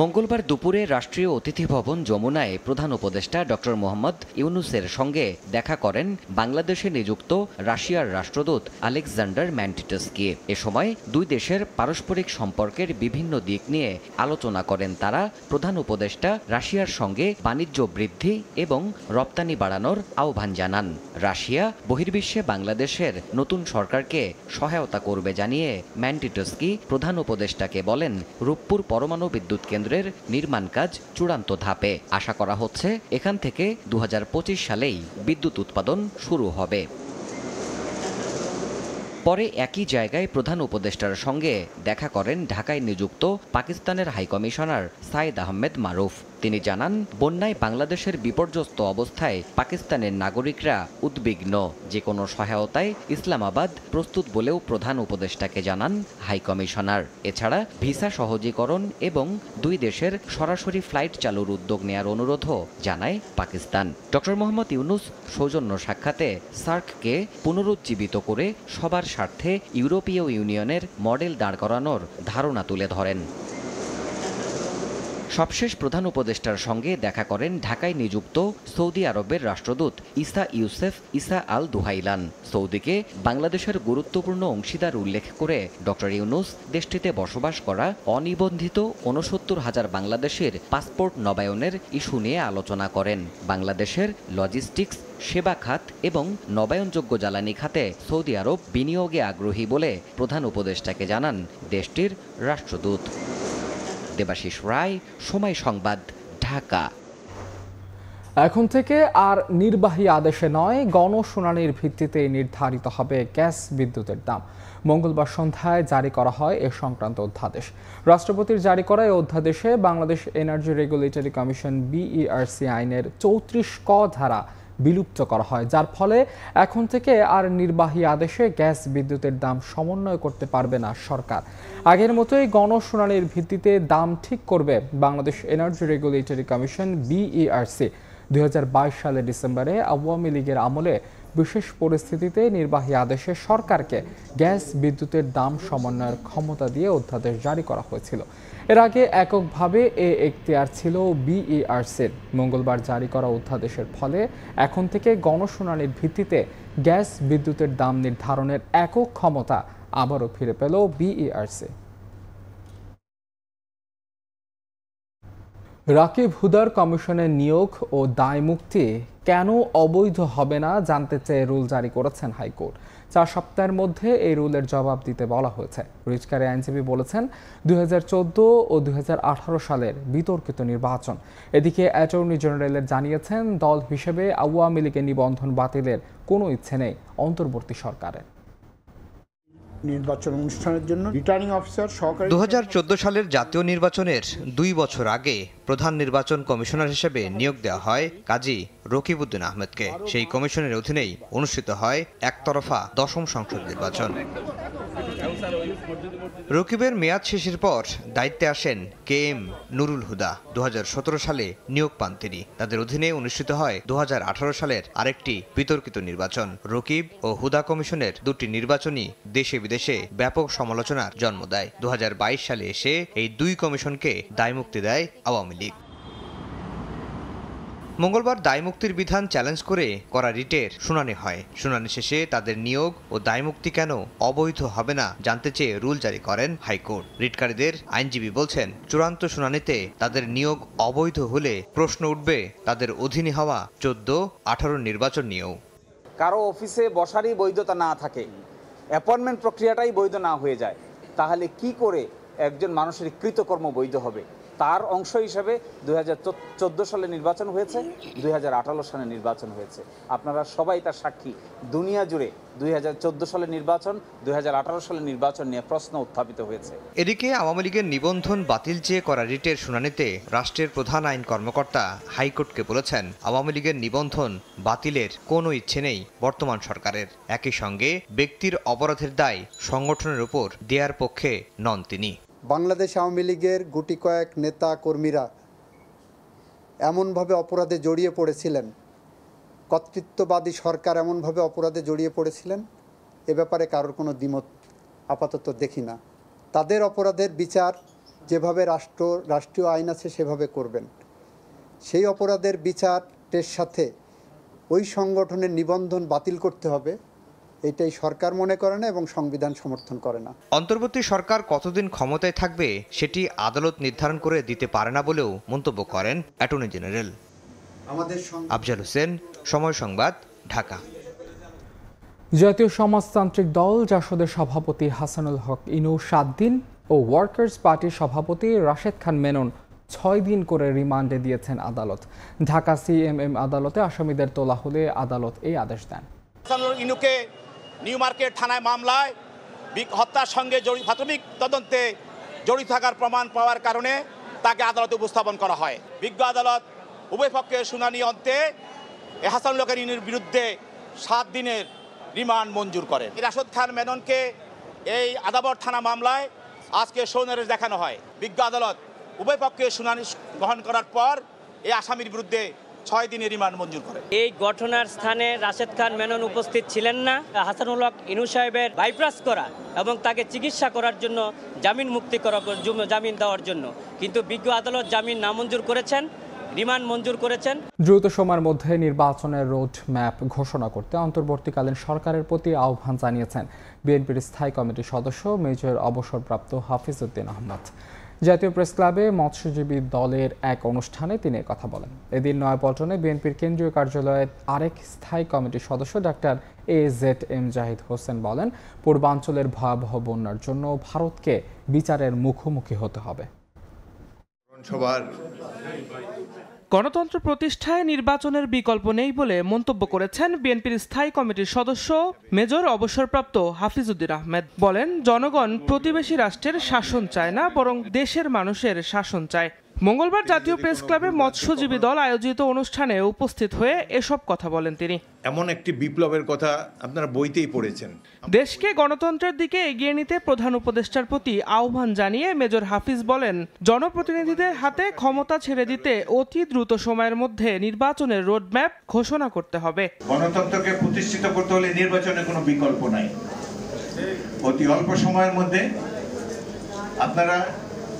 মঙ্গলবার দুপুরে রাষ্ট্রীয় অতিথি ভবন যমুনায় প্রধান উপদেষ্টা ডক্টর মোহাম্মদ ইউনুসের সঙ্গে দেখা করেন বাংলাদেশে নিযুক্ত রাশিয়ার রাষ্ট্রদূত আলেকজান্ডার ম্যান্টিটসকে। এ সময় দুই দেশের পারস্পরিক সম্পর্কের বিভিন্ন দিক নিয়ে আলোচনা করেন তারা। প্রধান উপদেষ্টা রাশিয়ার সঙ্গে বাণিজ্য বৃদ্ধি এবং রপ্তানি বাড়ানোর আহ্বান জানান। রাশিয়া বহির্বিশ্বে বাংলাদেশের নতুন সরকারকে সহায়তা করবে জানিয়ে ম্যান্টিটসকি প্রধান উপদেষ্টাকে বলেন, রূপপুর পরমাণু বিদ্যুৎ কেন্দ্রের নির্মাণ কাজ চূড়ান্ত ধাপে। আশা করা হচ্ছে, এখান থেকে দু হাজার পঁচিশ সালেই বিদ্যুৎ উৎপাদন শুরু হবে। পরে একই জায়গায় প্রধান উপদেষ্টার সঙ্গে দেখা করেন ঢাকায় নিযুক্ত পাকিস্তানের হাইকমিশনার সাইদ আহমেদ মারুফ। তিনি জানান, বন্যায় বাংলাদেশের বিপর্যস্ত অবস্থায় পাকিস্তানের নাগরিকরা উদ্বিগ্ন। যে কোনো সহায়তায় ইসলামাবাদ প্রস্তুত বলেও প্রধান উপদেষ্টাকে জানান হাইকমিশনার। এছাড়া ভিসা সহজীকরণ এবং দুই দেশের সরাসরি ফ্লাইট চালুর উদ্যোগ নেয়ার অনুরোধও জানায় পাকিস্তান। ডক্টর মোহাম্মদ ইউনুস সৌজন্য সাক্ষাতে সার্ককে পুনরুজ্জীবিত করে সবার স্বার্থে ইউরোপীয় ইউনিয়নের মডেল দাঁড় করানোর ধারণা তুলে ধরেন। সবশেষ প্রধান উপদেষ্টার সঙ্গে দেখা করেন ঢাকায় নিযুক্ত সৌদি আরবের রাষ্ট্রদূত ইসা ইউসেফ ইসা আল দুহাইলান সৌদিকে বাংলাদেশের গুরুত্বপূর্ণ অংশীদার উল্লেখ করে ডক্টর ইউনুস দেশটিতে বসবাস করা অনিবন্ধিত ঊনসত্তর হাজার বাংলাদেশের পাসপোর্ট নবায়নের ইস্যু নিয়ে আলোচনা করেন। বাংলাদেশের লজিস্টিক্স, সেবা খাত এবং নবায়নযোগ্য জ্বালানি খাতে সৌদি আরব বিনিয়োগে আগ্রহী বলে প্রধান উপদেষ্টাকে জানান দেশটির রাষ্ট্রদূত। দেবাশিস রায়, সময় সংবাদ, ঢাকা। এখন থেকে আর নির্বাহী আদেশে নয়, গণশুনানির ভিত্তিতে নির্ধারিত হবে গ্যাস বিদ্যুতের দাম। মঙ্গলবার সন্ধ্যায় জারি করা হয় এ সংক্রান্ত অধ্যাদেশ। রাষ্ট্রপতির জারি করা এই অধ্যাদেশে Bangladesh energy regulatory commission BERC আইনের চৌত্রিশ ক ধারা বিলুপ্ত করা হয়, যার ফলে এখন থেকে আর নির্বাহী আদেশে গ্যাস বিদ্যুতের দাম সমন্বয় করতে পারবে না সরকার। আগের মতোই গণশুনানির ভিত্তিতে দাম ঠিক করবে Bangladesh energy regulatory commission BERC দুই হাজার বাইশ সালের ডিসেম্বরে আওয়ামী লীগের আমলে বিশেষ পরিস্থিতিতে নির্বাহী আদেশে সরকারকে গ্যাস বিদ্যুতের দাম সমন্বয়ের ক্ষমতা দিয়ে অধ্যাদেশ জারি করা হয়েছিল। এর আগে এককভাবে এ এখতিয়ার ছিল বিইআরসির। মঙ্গলবার জারি করা অধ্যাদেশের ফলে এখন থেকে গণশুনানির ভিত্তিতে গ্যাস বিদ্যুতের দাম নির্ধারণের একক ক্ষমতা আবারও ফিরে পেল বিইআরসি। রাকিব হুদার কমিশনের নিয়োগ ও দায় মুক্তি কেন অবৈধ হবে না জানতে চেয়ে রুল জারি করেছেন হাইকোর্ট। চার সপ্তাহের মধ্যে এই রুলের জবাব দিতে বলা হয়েছে। রিচকারী আইনজীবী বলেছেন, দুই হাজার চৌদ্দ ও দুই হাজার আঠারো সালের বিতর্কিত নির্বাচন। এদিকে অ্যাটর্নি জেনারেলের জানিয়েছেন, দল হিসেবে আওয়ামী লীগের নিবন্ধন বাতিলের কোনো ইচ্ছে নেই অন্তর্বর্তী সরকারের। নির্বাচন অনুষ্ঠানের জন্য রিটার্নিং অফিসার সহকারী দু হাজার চোদ্দ সালের জাতীয় নির্বাচনের দুই বছর আগে প্রধান নির্বাচন কমিশনার হিসেবে নিয়োগ দেওয়া হয় কাজী রকিবউদ্দিন আহমেদকে। সেই কমিশনের অধীনেই অনুষ্ঠিত হয় একতরফা দশম সংসদ নির্বাচন। রকিবের মেয়াদ শেষের পর দায়িত্বে আসেন কে এম নুরুল হুদা। দুহাজার সতেরো সালে নিয়োগ পান তিনি। তাদের অধীনে অনুষ্ঠিত হয় দুহাজার আঠারো সালের আরেকটি বিতর্কিত নির্বাচন। রকিব ও হুদা কমিশনের দুটি নির্বাচনই দেশে বিদেশে ব্যাপক সমালোচনার জন্ম দেয়। দু হাজার বাইশ সালে এসে এই দুই কমিশনকে দায়মুক্তি দেয় আওয়ামী লীগ। মঙ্গলবার দায়মুক্তির বিধান চ্যালেঞ্জ করে করা রিটের শুনানি হয়। শুনানি শেষে তাদের নিয়োগ ও দায়মুক্তি কেন অবৈধ হবে না জানতে চেয়ে রুল জারি করেন হাইকোর্ট। রিটকারীদের আইনজীবী বলছেন, চূড়ান্ত শুনানিতে তাদের নিয়োগ অবৈধ হলে প্রশ্ন উঠবে তাদের অধীনে হওয়া চোদ্দ, আঠারো নির্বাচন নিয়েও। কারও অফিসে বসারই বৈধতা না থাকে, অ্যাপয়েন্টমেন্ট প্রক্রিয়াটাই বৈধ না হয়ে যায়, তাহলে কি করে একজন মানুষের কৃতকর্ম বৈধ হবে? তার অংশ হিসেবে দুই সালে নির্বাচন হয়েছে দু হাজার আঠারো সালে নির্বাচন হয়েছে। আপনারা সবাই তার সাক্ষী। দুনিয়া জুড়ে দুই সালে নির্বাচন, দুই সালে নির্বাচন নিয়ে প্রশ্ন উত্থাপিত হয়েছে। এদিকে আওয়ামী লীগের নিবন্ধন বাতিল চেয়ে করা রিটের শুনানিতে রাষ্ট্রের প্রধান আইন কর্মকর্তা হাইকোর্টকে বলেছেন, আওয়ামী লীগের নিবন্ধন বাতিলের কোনো ইচ্ছে নেই বর্তমান সরকারের। একই সঙ্গে ব্যক্তির অপরাধের দায় সংগঠনের উপর দেয়ার পক্ষে নন তিনি। বাংলাদেশ আওয়ামী লীগের গুটি কয়েক নেতা কর্মীরা এমনভাবে অপরাধে জড়িয়ে পড়েছিলেন। কর্তৃত্ববাদী সরকার এমনভাবে অপরাধে জড়িয়ে পড়েছিলেন? এ ব্যাপারে কারোর কোনো দ্বিমত আপাতত দেখি না। তাদের অপরাধের বিচার যেভাবে রাষ্ট্র, রাষ্ট্রীয় আইন আছে সেভাবে করবেন। সেই অপরাধের বিচারের সাথে ওই সংগঠনের নিবন্ধন বাতিল করতে হবে। এটাই সরকার মনে করে না এবং সংবিধান সমর্থন করে না। অন্তর্বর্তী সরকার কতদিন ক্ষমতায় থাকবে সেটি আদালত নির্ধারণ করে দিতে পারে না বলেও মন্তব্য করেন অ্যাটর্নি জেনারেল। আমাদের আফজাল হোসেন সময় সংবাদ ঢাকা। জাতীয় সমাজতান্ত্রিক দল জাসদের সভাপতি হাসানুল হক ইনু সাত দিন ও ওয়ার্কার্স পার্টির সভাপতি রাশেদ খান মেনন ছয় দিন করে রিমান্ডে দিয়েছেন আদালত। ঢাকা সিএমএম আদালতে আসামিদের তোলা হলে আদালত এই আদেশ দেন। ইনুকে নিউ মার্কেট থানায় মামলায় হত্যার সঙ্গে জড়ি প্রাথমিক তদন্তে জড়িত থাকার প্রমাণ পাওয়ার কারণে তাকে আদালতে উপস্থাপন করা হয়। বিজ্ঞ আদালত উভয় পক্ষের শুনানি অন্তে এ হাসানুল হকের বিরুদ্ধে সাত দিনের রিমান্ড মঞ্জুর করেন। রাশদ খান মেননকে এই আদাবর থানা মামলায় আজকে সৌনারেশ দেখানো হয়। বিজ্ঞ আদালত উভয় পক্ষের শুনানি গ্রহণ করার পর এই আসামির বিরুদ্ধে ছয় দিনের রিমান্ড মঞ্জুর করে। এই ঘটনার স্থানে রাশেদ খান মেনন উপস্থিত ছিলেন না। হাসানুল হক ইনু সাহেবের বাইপাস করা এবং তাকে চিকিৎসা করার জন্য জামিন মুক্তি করা জুম- জামিন দেওয়ার জন্য। কিন্তু বিজ্ঞ আদালত জামিন নামঞ্জুর করেছেন রিমান্ড মঞ্জুর করেছেন। দ্রুত সময়ের মধ্যে নির্বাচনের রোড ম্যাপ ঘোষণা করতে অন্তর্বর্তীকালীন সরকারের প্রতি আহ্বান জানিয়েছেন। বিএনপির স্থায়ী কমিটির সদস্য মেজর অবসরপ্রাপ্ত হাফিজ উদ্দিন আহমদ। জাতীয় প্রেস ক্লাবে মৎস্যজীবী দলের এক অনুষ্ঠানে তিনি কথা বলেন। এদিন নয়াপল্টনে বিএনপির কেন্দ্রীয় কার্যালয়ের আরেক স্থায়ী কমিটির সদস্য doctor A Z M Zahid Hossain বলেন, পূর্বাঞ্চলের ভয়াবহ বন্যার জন্য ভারতকে বিচারের মুখোমুখি হতে হবে। গণতন্ত্র প্রতিষ্ঠায় নির্বাচনের বিকল্প নেই বলে মন্তব্য করেছেন বিএনপির স্থায়ী কমিটির সদস্য মেজর অবসরপ্রাপ্ত হাফিজউদ্দিন আহমেদ। বলেন, জনগণ প্রতিবেশী রাষ্ট্রের শাসন চায় না, বরং দেশের মানুষের শাসন চায়। মঙ্গলবার জাতীয় প্রেস ক্লাবে মৎস্যজীবী দল আয়োজিত অনুষ্ঠানে উপস্থিত হয়ে এসব কথা বলেন তিনি। এমন একটি বিপ্লবের কথা আপনারা বইতেই পড়েছেন। দেশকে গণতন্ত্রের দিকে এগিয়ে নিতে প্রধান উপদেষ্টার প্রতি আহ্বান জানিয়ে মেজর হাফিজ বলেন জনপ্রতিনিধিদের হাতে ক্ষমতা ছেড়ে দিতে অতি দ্রুত সময়ের মধ্যে নির্বাচনের রোডম্যাপ ঘোষণা করতে হবে। গণতন্ত্রকে প্রতিষ্ঠিত করতে হলে নির্বাচনের কোনো বিকল্প নাই। অতি অল্প সময়ের মধ্যে আপনারা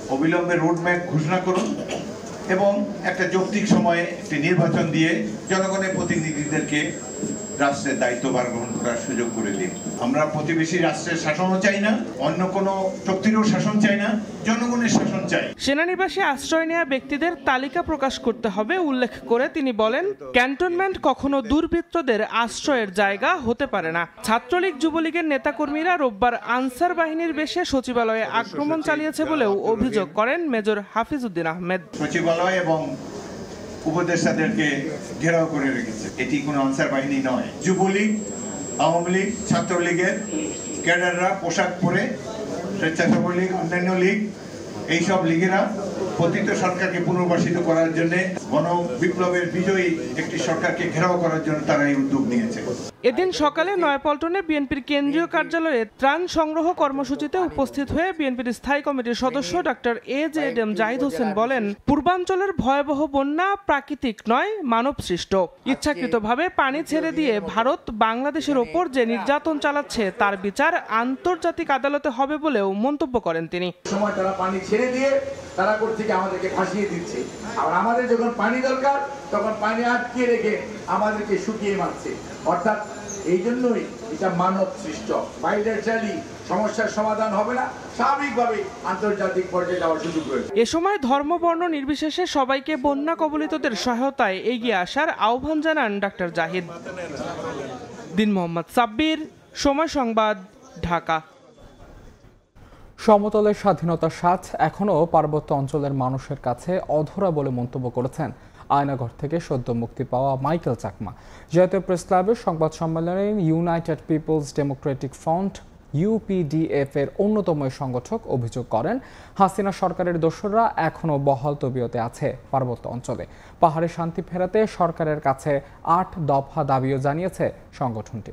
অবিলম্বে রোডম্যাপ ঘোষণা করুন এবং একটা যৌক্তিক সময়ে একটি নির্বাচন দিয়ে জনগণের প্রতিনিধিদেরকে রাষ্ট্রের দায়িত্বভার গ্রহণ করার সুযোগ করে দিন। আমরা প্রতিবেশী রাষ্ট্রের শাসনও চাই না অন্য কোনো শক্তিরও শাসন চাই না জনগণের শাসন চাই। সেনানিবাসে আশ্রয় নেওয়া ব্যক্তিদের তালিকা প্রকাশ করতে হবে উল্লেখ করে তিনি বলেন ক্যান্টনমেন্ট কখনো দুর্বৃত্তদের আশ্রয়ের জায়গা হতে পারে না। ছাত্রলীগ যুবলীগের নেতাকর্মীরা রোববার আনসার বাহিনীর বেশে সচিবালয়ে আক্রমণ চালিয়েছে বলেও অভিযোগ করেন মেজর হাফিজউদ্দিন আহমেদ। সচিবালয় এবং উপদেষ্টাদেরকে ঘেরাও করে রেখেছে। এটি কোনো আনসার বাহিনী নয়। যুবলীগ, আওয়ামী লীগ, ছাত্রলীগের ক্যাডাররা পোশাক পরে স্বেচ্ছাসেবক লীগ অন্যান্য লীগ, এইসব লীগেরা পতিত সরকারকে পুনর্বাসিত করার জন্য গণ বিপ্লবের বিজয়ী একটি সরকারকে ঘেরাও করার জন্য তারা এই উদ্যোগ নিয়েছে। এদিন সকালে নয়াপল্টনে বিএনপির কেন্দ্রীয় কার্যালয়ে ত্রাণ সংগ্রহ কর্মসূচিতে উপস্থিত হয়ে বিএনপির স্থায়ী কমিটির সদস্য doctor A Z M Zahid Hossain বলেন, পূর্বাঞ্চলের ভয়াবহ বন্যা প্রাকৃতিক নয় মানব সৃষ্ট ইচ্ছাকৃতভাবে পানি ছেড়ে দিয়ে ভারত বাংলাদেশের ওপর যে নির্যাতন চালাচ্ছে, তার বিচার আন্তর্জাতিক আদালতে হবে বলেও মন্তব্য করেন তিনি। সময় তারা পানি ছেড়ে দিয়ে তারা আমাদেরকে ফাঁসিয়ে দিচ্ছে। আর আমাদের যখন পানি দরকার, তখন পানি আটকে রেখে আমাদেরকে শুকিয়ে মারছে। অর্থাৎ এই জন্যই এটা মানব সৃষ্ট। বাইরেটারি সমস্যার সমাধান হবে না স্বাভাবিকভাবে আন্তর্জাতিক পর্যায়ে যাওয়ার সুযোগ রয়েছে। এ সময় ধর্ম বর্ণ নির্বিশেষে সবাইকে বন্যা কবলিতদের সহায়তায় এগিয়ে আসার আহ্বান জানান ডাক্তার জাহিদ। দিন মোহাম্মদ সাব্বির সময় সংবাদ ঢাকা। সমতলের স্বাধীনতার স্বাদ এখনও পার্বত্য অঞ্চলের মানুষের কাছে অধরা বলে মন্তব্য করেছেন। আয়নাঘর থেকে সদ্য মুক্তি পাওয়া মাইকেল চাকমা। জাতীয় প্রেস ক্লাবের সংবাদ সম্মেলনে united peoples democratic front, UPDF এর অন্যতম সংগঠক অভিযোগ করেন, হাসিনা সরকারের দোসররা এখনও বহাল তবিয়তে আছে পার্বত্য অঞ্চলে। পাহাড়ে শান্তি ফেরাতে সরকারের কাছে আট দফা দাবিও জানিয়েছে সংগঠনটি।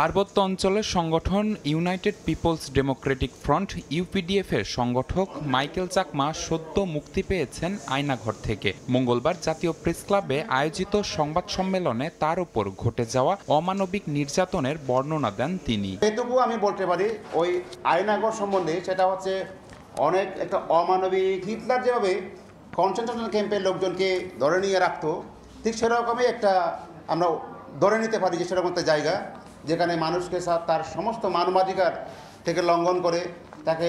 পার্বত্য অঞ্চলের সংগঠন united peoples democratic front UPDF এর সংগঠক মাইকেল চাকমা সদ্য মুক্তি পেয়েছেন আয়নাঘর থেকে। মঙ্গলবার জাতীয় প্রেস ক্লাবে আয়োজিত সংবাদ সম্মেলনে তার উপর ঘটে যাওয়া অমানবিক নির্যাতনের বর্ণনা দেন তিনি। এটুকু আমি বলতে পারি, ওই আয়নাঘর সম্বন্ধে সেটা হচ্ছে অনেক একটা অমানবিক, হিটলার যেভাবে কনসেন্ট্রেশন ক্যাম্পের লোকজনকে ধরে নিয়ে রাখতো, ঠিক সেরকমই একটা আমরা ধরে নিতে পারি যে সেরকম একটা জায়গা। যেখানে মানুষকে তার সমস্ত মানবাধিকার থেকে লঙ্ঘন করে তাকে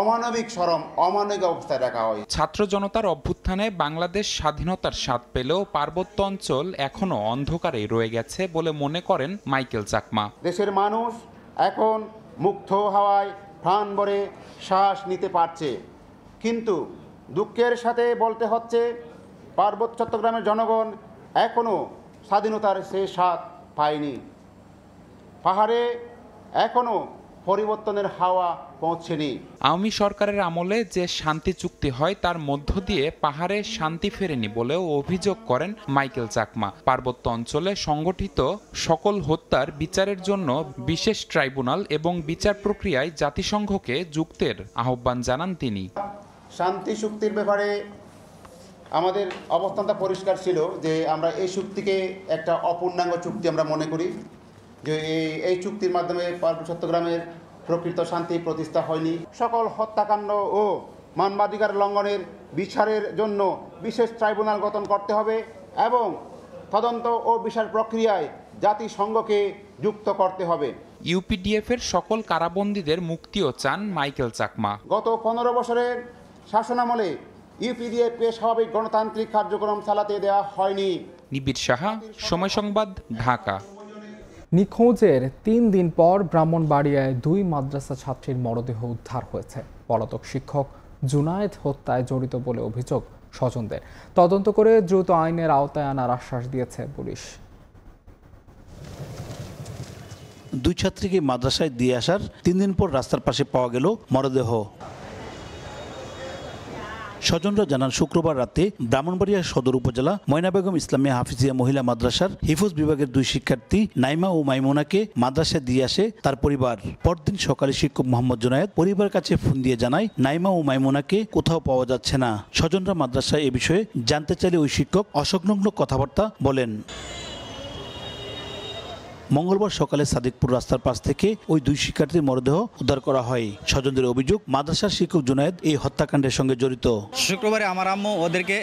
অমানবিক সরম অমানবিক অবস্থায় রাখা হয় ছাত্র জনতার অভ্যুত্থানে বাংলাদেশ স্বাধীনতার স্বাদ পেলেও পার্বত্য অঞ্চল এখনও অন্ধকারেই রয়ে গেছে বলে মনে করেন মাইকেল চাকমা। দেশের মানুষ এখন মুক্ত হাওয়ায় প্রাণ ভরে শ্বাস নিতে পারছে। কিন্তু দুঃখের সাথে বলতে হচ্ছে পার্বত্য চট্টগ্রামের জনগণ এখনও স্বাধীনতার সে স্বাদ পায়নি। পাহাড়ে এখনও পরিবর্তনের হাওয়া পৌঁছেনি। আওয়ামী সরকারের আমলে যে শান্তি চুক্তি হয় তার মধ্য দিয়ে পাহাড়ে শান্তি ফেরেনি বলেও অভিযোগ করেন মাইকেল চাকমা। পার্বত্য অঞ্চলে সংগঠিত সকল হত্যার বিচারের জন্য বিশেষ ট্রাইব্যুনাল এবং বিচার প্রক্রিয়ায় জাতিসংঘকে যুক্তের আহ্বান জানান তিনি। শান্তি চুক্তির ব্যাপারে আমাদের অবস্থানটা পরিষ্কার ছিল যে আমরা এই চুক্তিকে একটা অপূর্ণাঙ্গ চুক্তি আমরা মনে করি। যে এই এই চুক্তির মাধ্যমে পার্বত্য চট্টগ্রামের প্রকৃত শান্তি প্রতিষ্ঠা হয়নি। সকল হত্যাকাণ্ড ও মানবাধিকার লঙ্ঘনের বিচারের জন্য বিশেষ ট্রাইব্যুনাল গঠন করতে হবে এবং তদন্ত ও বিচার প্রক্রিয়ায় জাতিসংঘকে যুক্ত করতে হবে। ইউপিডিএফ এর সকল কারাবন্দীদের মুক্তিও চান মাইকেল চাকমা। গত পনেরো বছরের শাসনামলে ইউপিডিএফকে স্বাভাবিক গণতান্ত্রিক কার্যক্রম চালাতে দেওয়া হয়নি। নিবিড় সাহা সময় সংবাদ ঢাকা। নিখোঁজের তিন দিন পর ব্রাহ্মণবাড়িয়ায় দুই মাদ্রাসা ছাত্রীর মরদেহ উদ্ধার হয়েছে। পলাতক শিক্ষক জুনায়েদ হত্যায় জড়িত বলে অভিযোগ স্বজনদের। তদন্ত করে দ্রুত আইনের আওতায় আনার আশ্বাস দিয়েছে পুলিশ। দুই ছাত্রীকে মাদ্রাসায় দিয়ে আসার তিন দিন পর রাস্তার পাশে পাওয়া গেল মরদেহ। স্বজনরা জানান, শুক্রবার রাতে ব্রাহ্মণবাড়িয়া সদর উপজেলা ময়না বেগম ইসলামিয়া হাফিজিয়া মহিলা মাদ্রাসার হিফুজ বিভাগের দুই শিক্ষার্থী নাইমা ও মাইমুনাকে মাদ্রাসায় দিয়ে আসে তার পরিবার। পরদিন সকালে শিক্ষক মোহাম্মদ জুনায়েদ পরিবার কাছে ফোন দিয়ে জানায়, নাইমা ও মাইমুনাকে কোথাও পাওয়া যাচ্ছে না। স্বজনরা মাদ্রাসায় এ বিষয়ে জানতে চাইলে ওই শিক্ষক অসংলগ্ন কথাবার্তা বলেন। মঙ্গলবার সকালে সাদিকপুর রাস্তার পাশ থেকে ওই দুই শিক্ষার্থীর মরদেহ উদ্ধার করা হয়। স্বজনদের অভিযোগ মাদ্রাসার শিক্ষক জুনায়েদ এই হত্যাকাণ্ডের সঙ্গে জড়িত। শুক্রবারে আমার আম্মু ওদেরকে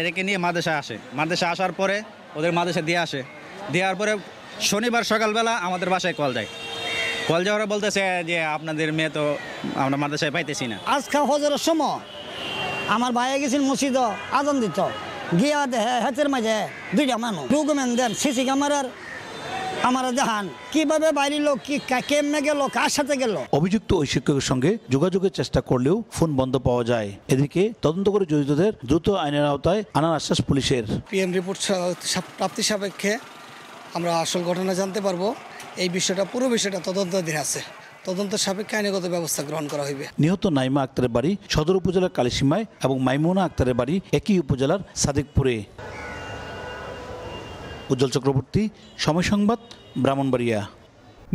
এদেরকে নিয়ে মাদ্রাসায় আসে। মাদ্রাসায় আসার পরে ওদের মাদ্রাসা দিয়ে আসে। দেওয়ার পরে শনিবার সকালবেলা আমাদের বাসায় কল যায়। কল যাওয়ার বলতেছে যে আপনাদের মেয়ে তো আমরা মাদ্রাসায় পাইতেছি না। আজকে হজরের সময় আমার ভাইয়ে গেছিল মসজিদ আদন দিত। গিয়া দেহে হাতের মাঝে দুইটা মানুষ ডকুমেন্ট দেন সিসি ক্যামেরার আমার দেখান কীভাবে বাইরের লোক কি কেমনে গেল কার সাথে গেল? অভিযুক্ত ওই শিক্ষকের সঙ্গে যোগাযোগের চেষ্টা করলেও ফোন বন্ধ পাওয়া যায়। এদিকে তদন্ত করে জড়িতদের দ্রুত আইনের আওতায় আনার আশ্বাস পুলিশের। পিএম রিপোর্ট প্রাপ্তি সাপেক্ষে আমরা আসল ঘটনা জানতে পারব। এই বিষয়টা পুরো বিষয়টা তদন্তাধীন আছে। তদন্ত সাপেক্ষে আইনগত ব্যবস্থা গ্রহণ করা হইবে। নিহত নাইমা আক্তারের বাড়ি সদর উপজেলার কালিসীমায় এবং মাইমুনা আক্তারের বাড়ি একই উপজেলার সাদিকপুরে। উজ্জ্বল চক্রবর্তী, সময় সংবাদ, ব্রাহ্মণবাড়িয়া।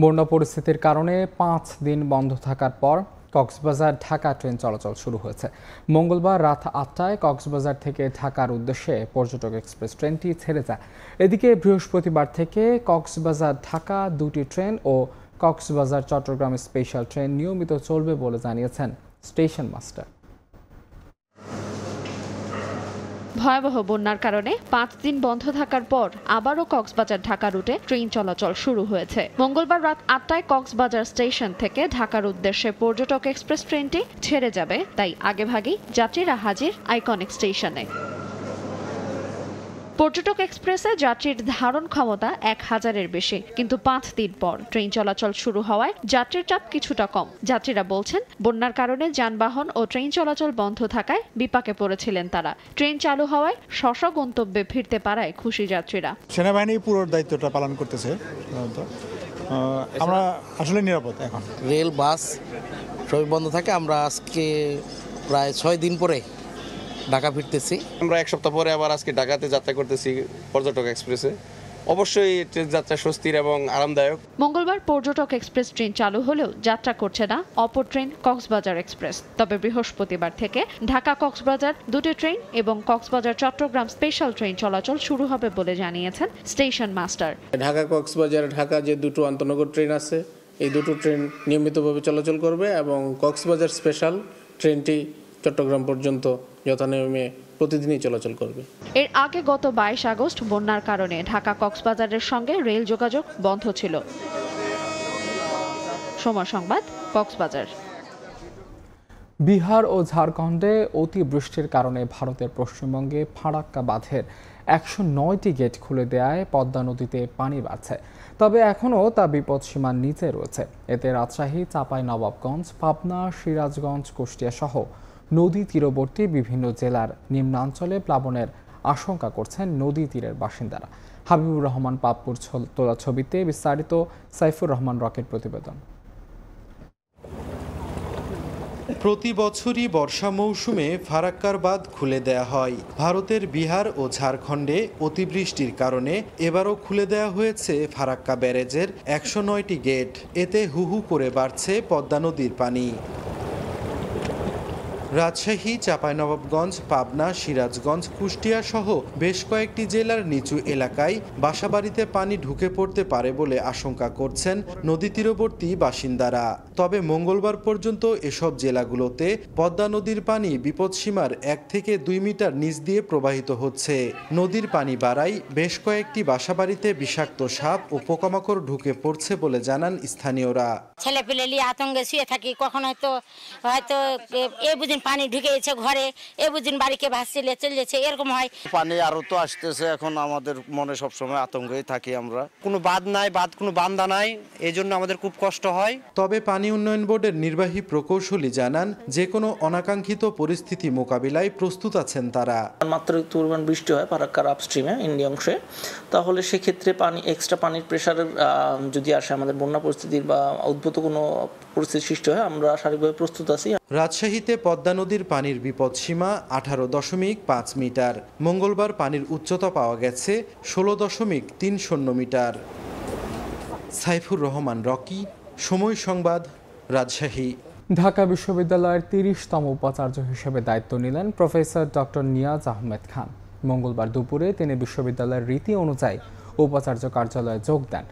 বন্যা পরিস্থিতির কারণে পাঁচ দিন বন্ধ থাকার পর কক্সবাজার ঢাকা ট্রেন চলাচল শুরু হয়েছে। মঙ্গলবার রাত আটটায় কক্সবাজার থেকে ঢাকার উদ্দেশ্যে পর্যটক এক্সপ্রেস ট্রেনটি ছেড়ে যায়। এদিকে বৃহস্পতিবার থেকে কক্সবাজার ঢাকা দুটি ট্রেন ও কক্সবাজার চট্টগ্রাম স্পেশাল ট্রেন নিয়মিত চলবে বলে জানিয়েছেন স্টেশন মাস্টার। ভয়াবহ বন্যার কারণে পাঁচ দিন বন্ধ থাকার পর আবারও কক্সবাজার ঢাকা রুটে ট্রেন চলাচল শুরু হয়েছে। মঙ্গলবার রাত আটটায় কক্সবাজার স্টেশন থেকে ঢাকার উদ্দেশ্যে পর্যটক এক্সপ্রেস ট্রেনটি ছেড়ে যাবে, তাই আগেভাগেই যাত্রীরা হাজির আইকনিক স্টেশনে। পর্যটক এক্সপ্রেসে যাত্রীর ধারণ ক্ষমতা এক হাজারের বেশি। কিন্তু পাঁচ দিন পর ট্রেন চলাচল শুরু হওয়ায় যাত্রীর চাপ কিছুটা কম। যাত্রীরা বলছেন বন্যার কারণে যানবাহন ও ট্রেন চলাচল বন্ধ থাকায় বিপাকে পড়েছিলেন তারা। ট্রেন চালু হওয়ায় স্ব গন্তব্যে ফিরতে পারায় খুশি যাত্রীরা। সেনাবাহিনী পুরো দায়িত্বটা পালন করতেছে আমরা আসলে নিরাপদ এখন। রেল বাস সবই বন্ধ থাকে। আমরা আজকে প্রায় ছয় দিন পরে ঢাকা ফিরতেছি। আমরা এক সপ্তাহ পরে আবার আজকে ঢাকাতে যাত্রা করতেছি পর্যটক এক্সপ্রেসে। অবশ্যই ট্রেন যাত্রা স্বস্তির এবং আরামদায়ক। মঙ্গলবার পর্যটক এক্সপ্রেস ট্রেন চালু হলেও যাত্রা করছে না অপর ট্রেন কক্সবাজার এক্সপ্রেস। তবে বৃহস্পতিবার থেকে ঢাকা কক্সবাজার দুটি ট্রেন এবং কক্সবাজার চট্টগ্রাম স্পেশাল ট্রেন চলাচল শুরু হবে বলে জানিয়েছেন স্টেশন মাস্টার। ঢাকা কক্সবাজার ঢাকা যে দুটো আন্তনগর ট্রেন আছে এই দুটো ট্রেন নিয়মিতভাবে চলাচল করবে এবং কক্সবাজার স্পেশাল ট্রেনটি চট্টগ্রাম পর্যন্ত যথানিয়মে প্রতিদিনই চলাচল করবে। এর আগে গত বাইশ আগস্ট বন্যার কারণে ঢাকা কক্সবাজারের সঙ্গে রেল যোগাযোগ বন্ধ ছিল। সময় সংবাদ কক্সবাজার। বিহার ও ঝাড়খণ্ডে অতিবৃষ্টির কারণে ভারতের পশ্চিমবঙ্গে ফারাক্কা বাঁধের একশো নয়টি গেট খুলে দেওয়ায় পদ্মা নদীতে পানি বাড়ছে। তবে এখনও তা বিপদসীমার নিচে রয়েছে। এতে রাজশাহী চাঁপাই নবাবগঞ্জ পাবনা সিরাজগঞ্জ কুষ্টিয়া সহ নদী তীরবর্তী বিভিন্ন জেলার নিম্নাঞ্চলে প্লাবনের আশঙ্কা করছেন নদী তীরের বাসিন্দারা। হাবিবুর রহমান, পাপ্পুর তোলা ছবিতে বিস্তারিত সাইফুর রহমান রকেট প্রতিবেদন। প্রতি বছরই বর্ষা মৌসুমে ফারাক্কার বাঁধ খুলে দেয়া হয়। ভারতের বিহার ও ঝাড়খণ্ডে অতিবৃষ্টির কারণে এবারও খুলে দেয়া হয়েছে ফারাক্কা ব্যারেজের একশো নয়টি গেট। এতে হুহু করে বাড়ছে পদ্মা নদীর পানি। রাজশাহী, চাঁপাইনবাবগঞ্জ, পাবনা, সিরাজগঞ্জ, কুষ্টিয়া সহ বেশ কয়েকটি জেলার নিচু এলাকায় বাসাবাড়িতে পানি ঢুকে পড়তে পারে বলে আশঙ্কা করছেন নদী তীরবর্তী বাসিন্দারা। তবে মঙ্গলবার পর্যন্ত এসব জেলাগুলোতে পদ্মা নদীর পানি বিপদসীমার এক থেকে দুই মিটার নিচ দিয়ে প্রবাহিত হচ্ছে। নদীর পানি বাড়ায় বেশ কয়েকটি বাসাবাড়িতে বিষাক্ত সাপ ও পোকামাকড় ঢুকে পড়ছে বলে জানান স্থানীয়রা। ছেলে পেলে আতঙ্কে শুয়ে থাকি, কখন হয়তো হয়তো এ বুঝিন পানি ঢুকে গেছে ঘরে এ বুঝিন বাড়িকে ভাসছিলে চলে যাচ্ছে এরকম হয়। পানি আরও তো আসতেছে এখন আমাদের মনে সবসময় আতঙ্কেই থাকি আমরা। কোনো বাঁধ নাই বাঁধ কোনো বান্দা নাই এই জন্য আমাদের খুব কষ্ট হয়। তবে পানি উন্নয়ন বোর্ডের নির্বাহী প্রকৌশলী জানান যে কোনো অনাকাঙ্ক্ষিত পরিস্থিতি মোকাবিলায় প্রস্তুত আছেন তারা। মাত্রাতিরিক্ত পরিমাণ বৃষ্টি হয় ফারাক্কার আপস্ট্রিমে ইন্ডিয়া অংশে। তাহলে সেক্ষেত্রে পানি এক্সট্রা পানির প্রেশারের যদি আসে আমাদের বন্যা পরিস্থিতির বা উদ্ভূত কোনো পরিস্থিতি সৃষ্টি হয় আমরা শারীরিকভাবে প্রস্তুত আছি। রাজশাহীতে পদ্মা নদীর পানির বিপদ সীমা আঠারো দশমিক পাঁচ মিটার। মঙ্গলবার পানির উচ্চতা পাওয়া গেছে ষোলো দশমিক তিন শূন্য মিটার। সাইফুর রহমান রকি সময় সংবাদ রাজশাহী। ঢাকা বিশ্ববিদ্যালয়ের তিরিশতম উপাচার্য হিসেবে দায়িত্ব নিলেন প্রফেসর ডক্টর নিয়াজ আহমেদ খান। মঙ্গলবার দুপুরে তিনি বিশ্ববিদ্যালয়ের রীতি অনুযায়ী উপাচার্য কার্যালয়ে যোগ দেন।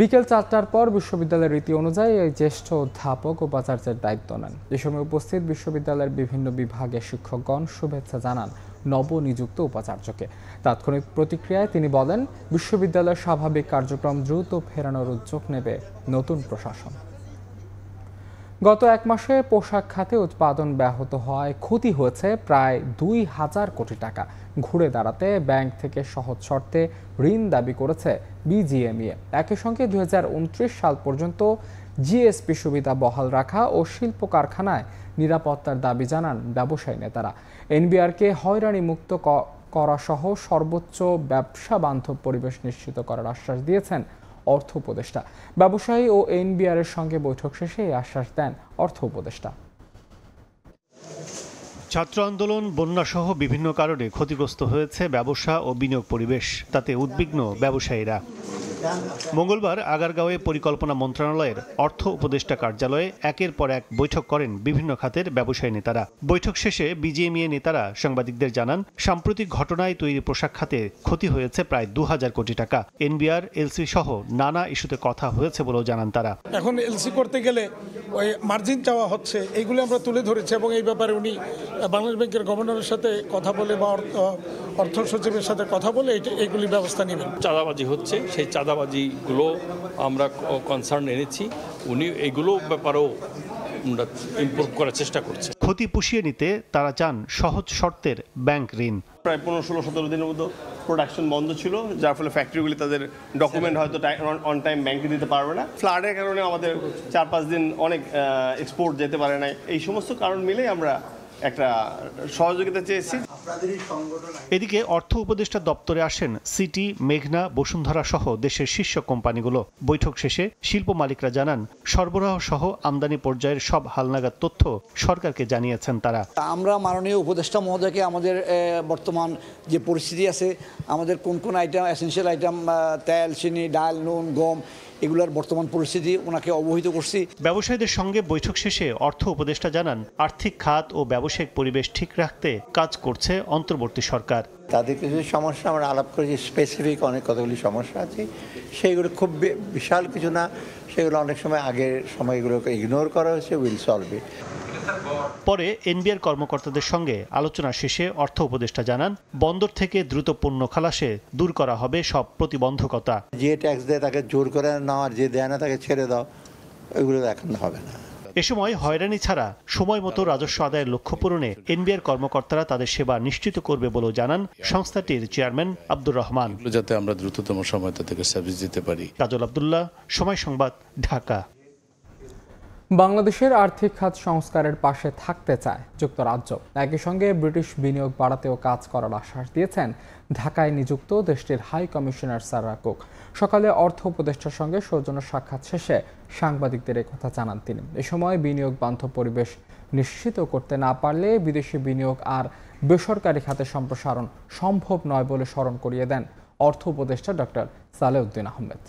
বিকেল চারটার পর বিশ্ববিদ্যালয়ের রীতি অনুযায়ী এই জ্যেষ্ঠ অধ্যাপক উপাচার্যের দায়িত্ব নেন। এ সময় উপস্থিত বিশ্ববিদ্যালয়ের বিভিন্ন বিভাগের শিক্ষকগণ শুভেচ্ছা জানান নবনিযুক্ত উপাচার্যকে। তাৎক্ষণিক প্রতিক্রিয়ায় তিনি বলেন বিশ্ববিদ্যালয়ের স্বাভাবিক কার্যক্রম দ্রুত ফেরানোর উদ্যোগ নেবে নতুন প্রশাসন। গত এক মাসে পোশাক খাতে উৎপাদন ব্যাহত হওয়ায় ক্ষতি হয়েছে প্রায় দুই হাজার কোটি টাকা। ঘুরে দাঁড়াতে ব্যাংক থেকে সহজ শর্তে ঋণ দাবি করেছে বিজিএমইএ একই সঙ্গে দুই হাজার উনত্রিশ সাল পর্যন্ত জিএসপি সুবিধা বহাল রাখা ও শিল্প কারখানায় নিরাপত্তার দাবি জানান ব্যবসায়ী নেতারা। এনবিআরকে হয়রানি মুক্ত ক- করা সহ সর্বোচ্চ ব্যবসা বান্ধব পরিবেশ নিশ্চিত করার আশ্বাস দিয়েছেন অর্থ উপদেষ্টা। ব্যবসায়ী ও এনবিআর এর সঙ্গে বৈঠক শেষে এই আশ্বাস দেন অর্থ উপদেষ্টা। ছাত্র আন্দোলন বন্যাসহ বিভিন্ন কারণে ক্ষতিগ্রস্ত হয়েছে ব্যবসা ও বিনিয়োগ পরিবেশ তাতে উদ্বিগ্ন ব্যবসায়ীরা। মঙ্গলবার আগারগাঁওয়ে পরিকল্পনা মন্ত্রণালয়ের অর্থ উপদেষ্টা কার্যালয়ে একের পর এক বৈঠক করেন বিভিন্ন খাতের ব্যবসায়ী নেতারা। বৈঠক শেষে বিজিএমইএ নেতারা সাংবাদিকদের জানান সাম্প্রতিক ঘটনায় তৈরি পোশাক খাতে ক্ষতি হয়েছে প্রায় দু হাজার কোটি টাকা। এনবিআর এলসি সহ নানা ইস্যুতে কথা হয়েছে বলেও জানান তারা। এখন এলসি করতে গেলে ওই মার্জিন চাওয়া হচ্ছে এইগুলো আমরা তুলে ধরেছি এবং এই ব্যাপারে উনি বাংলাদেশ ব্যাংকের গভর্নরের সাথে কথা বলে বা অর্থ অর্থ সচিবের সাথে কথা বলে এইগুলি ব্যবস্থা নেবেন। চাঁদাবাজি হচ্ছে সেই চাঁদাবাজিগুলো আমরা কনসার্ন এনেছি। উনি এইগুলো ব্যাপারেও আমরা ইম্প্রুভ করার চেষ্টা করছে। ক্ষতি পুষিয়ে নিতে তারা চান সহজ শর্তের ব্যাংক ঋণ। প্রায় পনেরো ষোলো সতেরো দিনের মতো প্রোডাকশন বন্ধ ছিল যার ফলে ফ্যাক্টরিগুলি তাদের ডকুমেন্ট হয়তো অন টাইম ব্যাংকে দিতে পারবে না। ফ্লাডের কারণে আমাদের চার পাঁচ দিন অনেক এক্সপোর্ট যেতে পারে না এই সমস্ত কারণ মিলেই আমরা একটা সহযোগিতা চেয়েছি। এদিকে অর্থ উপদেষ্টা দপ্তরে আসেন সিটি মেঘনা বসুন্ধরা সহ দেশের শীর্ষ কোম্পানিগুলো। বৈঠক শেষে শিল্প মালিকরা জানান সরবরাহ সহ আমদানি পর্যায়ের সব হালনাগাদ তথ্য সরকারকে জানিয়েছেন তারা। আমরা মাননীয় উপদেষ্টা মহোদয়কে আমাদের বর্তমান যে পরিস্থিতি আছে আমাদের কোন কোন আইটেম এসেন্সিয়াল আইটেম তেল চিনি ডাল নুন গম এগুলোর বর্তমান পরিস্থিতি ওনাকে অবহিত করছি। ব্যবসায়ীদের সঙ্গে বৈঠক শেষে অর্থ উপদেষ্টা জানান আর্থিক খাত ও ব্যবসায়িক পরিবেশ ঠিক রাখতে কাজ করছে অন্তর্বর্তী সরকার। তাদের কিছু সমস্যা আমরা আলাপ করেছি স্পেসিফিক অনেক কতগুলি সমস্যা আছে। সেইগুলো খুব বিশাল কিছু না সেগুলো অনেক সময় আগের সময়গুলোকে ইগনোর করা হয়েছে উইল সলভ ইট পরে এনবিআর কর্মকর্তাদের সঙ্গে আলোচনা শেষে অর্থ উপদেষ্টা জানান বন্দর থেকে দ্রুত পণ্য খালাসে দূর করা হবে সব প্রতিবন্ধকতা। যে ট্যাক্স দেয় তাকে জোর করে নাও আর যে দেয় না তাকে ছেড়ে দাও ওইগুলো এখন হবে না। এ সময় হয়রানি ছাড়া সময় মতো রাজস্ব আদায়ের লক্ষ্য পূরণে এনবিআর কর্মকর্তারা তাদের সেবা নিশ্চিত করবে বলেও জানান সংস্থাটির চেয়ারম্যান আব্দুর রহমান। যাতে আমরা দ্রুততম সময় তাদেরকে সার্ভিস দিতে পারি। কাজল আবদুল্লাহ সময় সংবাদ ঢাকা। বাংলাদেশের আর্থিক খাত সংস্কারের পাশে থাকতে চায় যুক্তরাজ্য। একই সঙ্গে ব্রিটিশ বিনিয়োগ বাড়াতেও কাজ করার আশ্বাস দিয়েছেন ঢাকায় নিযুক্ত দেশটির হাই কমিশনার সারা কুক। সকালে অর্থ উপদেষ্টার সঙ্গে সৌজন্য সাক্ষাৎ শেষে সাংবাদিকদের কথা জানান তিনি। এ সময় বিনিয়োগ বান্ধব পরিবেশ নিশ্চিত করতে না পারলে বিদেশি বিনিয়োগ আর বেসরকারি খাতে সম্প্রসারণ সম্ভব নয় বলে স্মরণ করিয়ে দেন অর্থ উপদেষ্টা ডক্টর সালেউদ্দিন আহমেদ।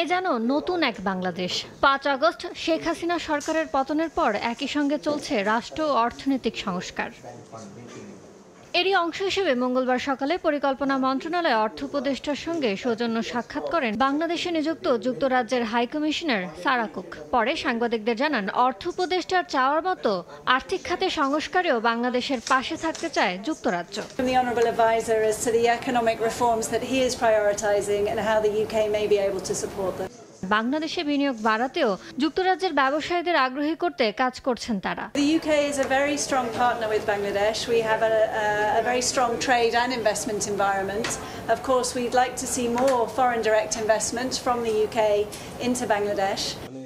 এ যেন নতুন এক বাংলাদেশ। পাঁচ আগস্ট শেখ হাসিনা সরকারের পতনের পর একই সঙ্গে চলছে রাষ্ট্র অর্থনৈতিক সংস্কার। এরই অংশ হিসেবে মঙ্গলবার সকালে পরিকল্পনা মন্ত্রণালয়ে অর্থ উপদেষ্টার সঙ্গে সৌজন্য সাক্ষাৎ করেন বাংলাদেশে নিযুক্ত যুক্তরাজ্যের হাই কমিশনার সারা কুক পরে সাংবাদিকদের জানান, অর্থ উপদেষ্টার চাওয়ার মতো আর্থিক খাতে সংস্কারেও বাংলাদেশের পাশে থাকতে চায় যুক্তরাজ্য. বাংলাদেশে বিনিয়োগ বাড়াতেও যুক্তরাজ্যের ব্যবসায়ীদের আগ্রহী করতে কাজ করছেন তারা The UK is a very strong partner with Bangladesh. We have a, a, a very strong trade and investment environment. Of course, we'd like to see more foreign direct investment from the UK into Bangladesh.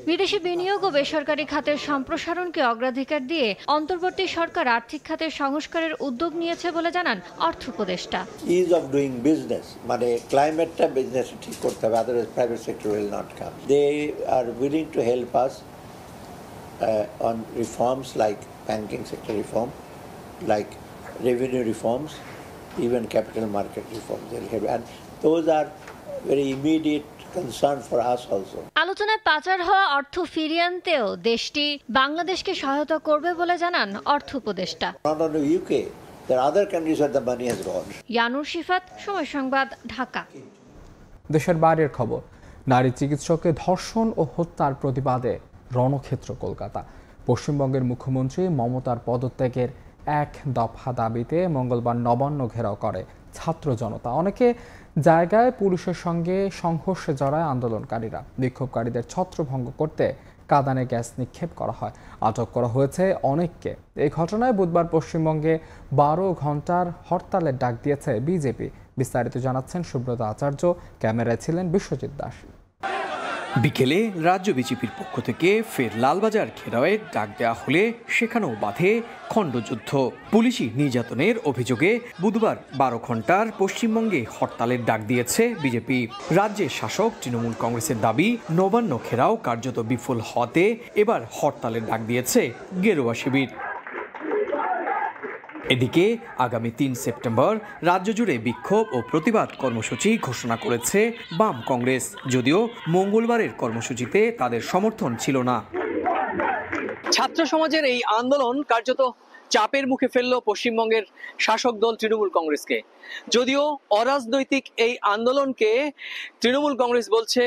বিদেশি বিনিয়োগ ও বেসরকারি খাতের সম্প্রসারণকে অগ্রাধিকার দিয়ে অন্তর্বর্তী সরকার আর্থিক খাতের সংস্কারের উদ্যোগ নিয়েছে বলে জানান অর্থ উপদেষ্টা। ইজ অফ ডুইং বিজনেস মানে ক্লাইমেটটা বিজনেস ঠিক করতে হবে otherwise private sector will not come they are willing to help us on reforms like banking sector reform like revenue reforms even capital market reforms they'll help. And those are very immediate concern for us also. আলোচনায় পাচার হওয়া অর্থ ফিরিয়ে আনতেও দেশটি বাংলাদেশকে সহায়তা করবে বলে জানান অর্থ উপদেষ্টা। Not only UK there are other countries where the money has gone. Yanur Shifat সময় সংবাদ ঢাকা। দেশের বাইরের খবর নারী চিকিৎসককে ধর্ষণ ও হত্যার প্রতিবাদে রণক্ষেত্র কলকাতা। পশ্চিমবঙ্গের মুখ্যমন্ত্রী মমতার পদত্যাগের এক দফা দাবিতে মঙ্গলবার নবান্ন ঘেরাও করে ছাত্র জনতা। অনেকে জায়গায় পুলিশের সঙ্গে সংঘর্ষে জড়ায় আন্দোলনকারীরা। বিক্ষোভকারীদের ছত্রভঙ্গ করতে কাদানে গ্যাস নিক্ষেপ করা হয়। আটক করা হয়েছে অনেককে। এই ঘটনায় বুধবার পশ্চিমবঙ্গে বারো ঘণ্টার হরতালের ডাক দিয়েছে বিজেপি। বিস্তারিত জানাচ্ছেন সুব্রত আচার্য। ক্যামেরায় ছিলেন বিশ্বজিৎ দাস। বিকেলে রাজ্য বিজেপির পক্ষ থেকে ফের লালবাজার ঘেরাওয়ের ডাক দেওয়া হলে সেখানেও বাধে খণ্ডযুদ্ধ। পুলিশি নির্যাতনের অভিযোগে বুধবার বারো ঘণ্টার পশ্চিমবঙ্গে হরতালের ডাক দিয়েছে বিজেপি। রাজ্যের শাসক তৃণমূল কংগ্রেসের দাবি, নবান্ন ঘেরাও কার্যত বিফল হতে এবার হরতালের ডাক দিয়েছে গেরুয়া শিবির। এদিকে আগামী তিন সেপ্টেম্বর রাজ্য জুড়ে বিক্ষোভ ও প্রতিবাদ কর্মসূচি ঘোষণা করেছে বাম কংগ্রেস। যদিও মঙ্গলবারের কর্মসূচিতে তাদের সমর্থন ছিল না। ছাত্র সমাজের এই আন্দোলন কার্যত চাপের মুখে ফেলল পশ্চিমবঙ্গের শাসক দল তৃণমূল কংগ্রেসকে। যদিও অরাজনৈতিক এই আন্দোলনকে তৃণমূল কংগ্রেস বলছে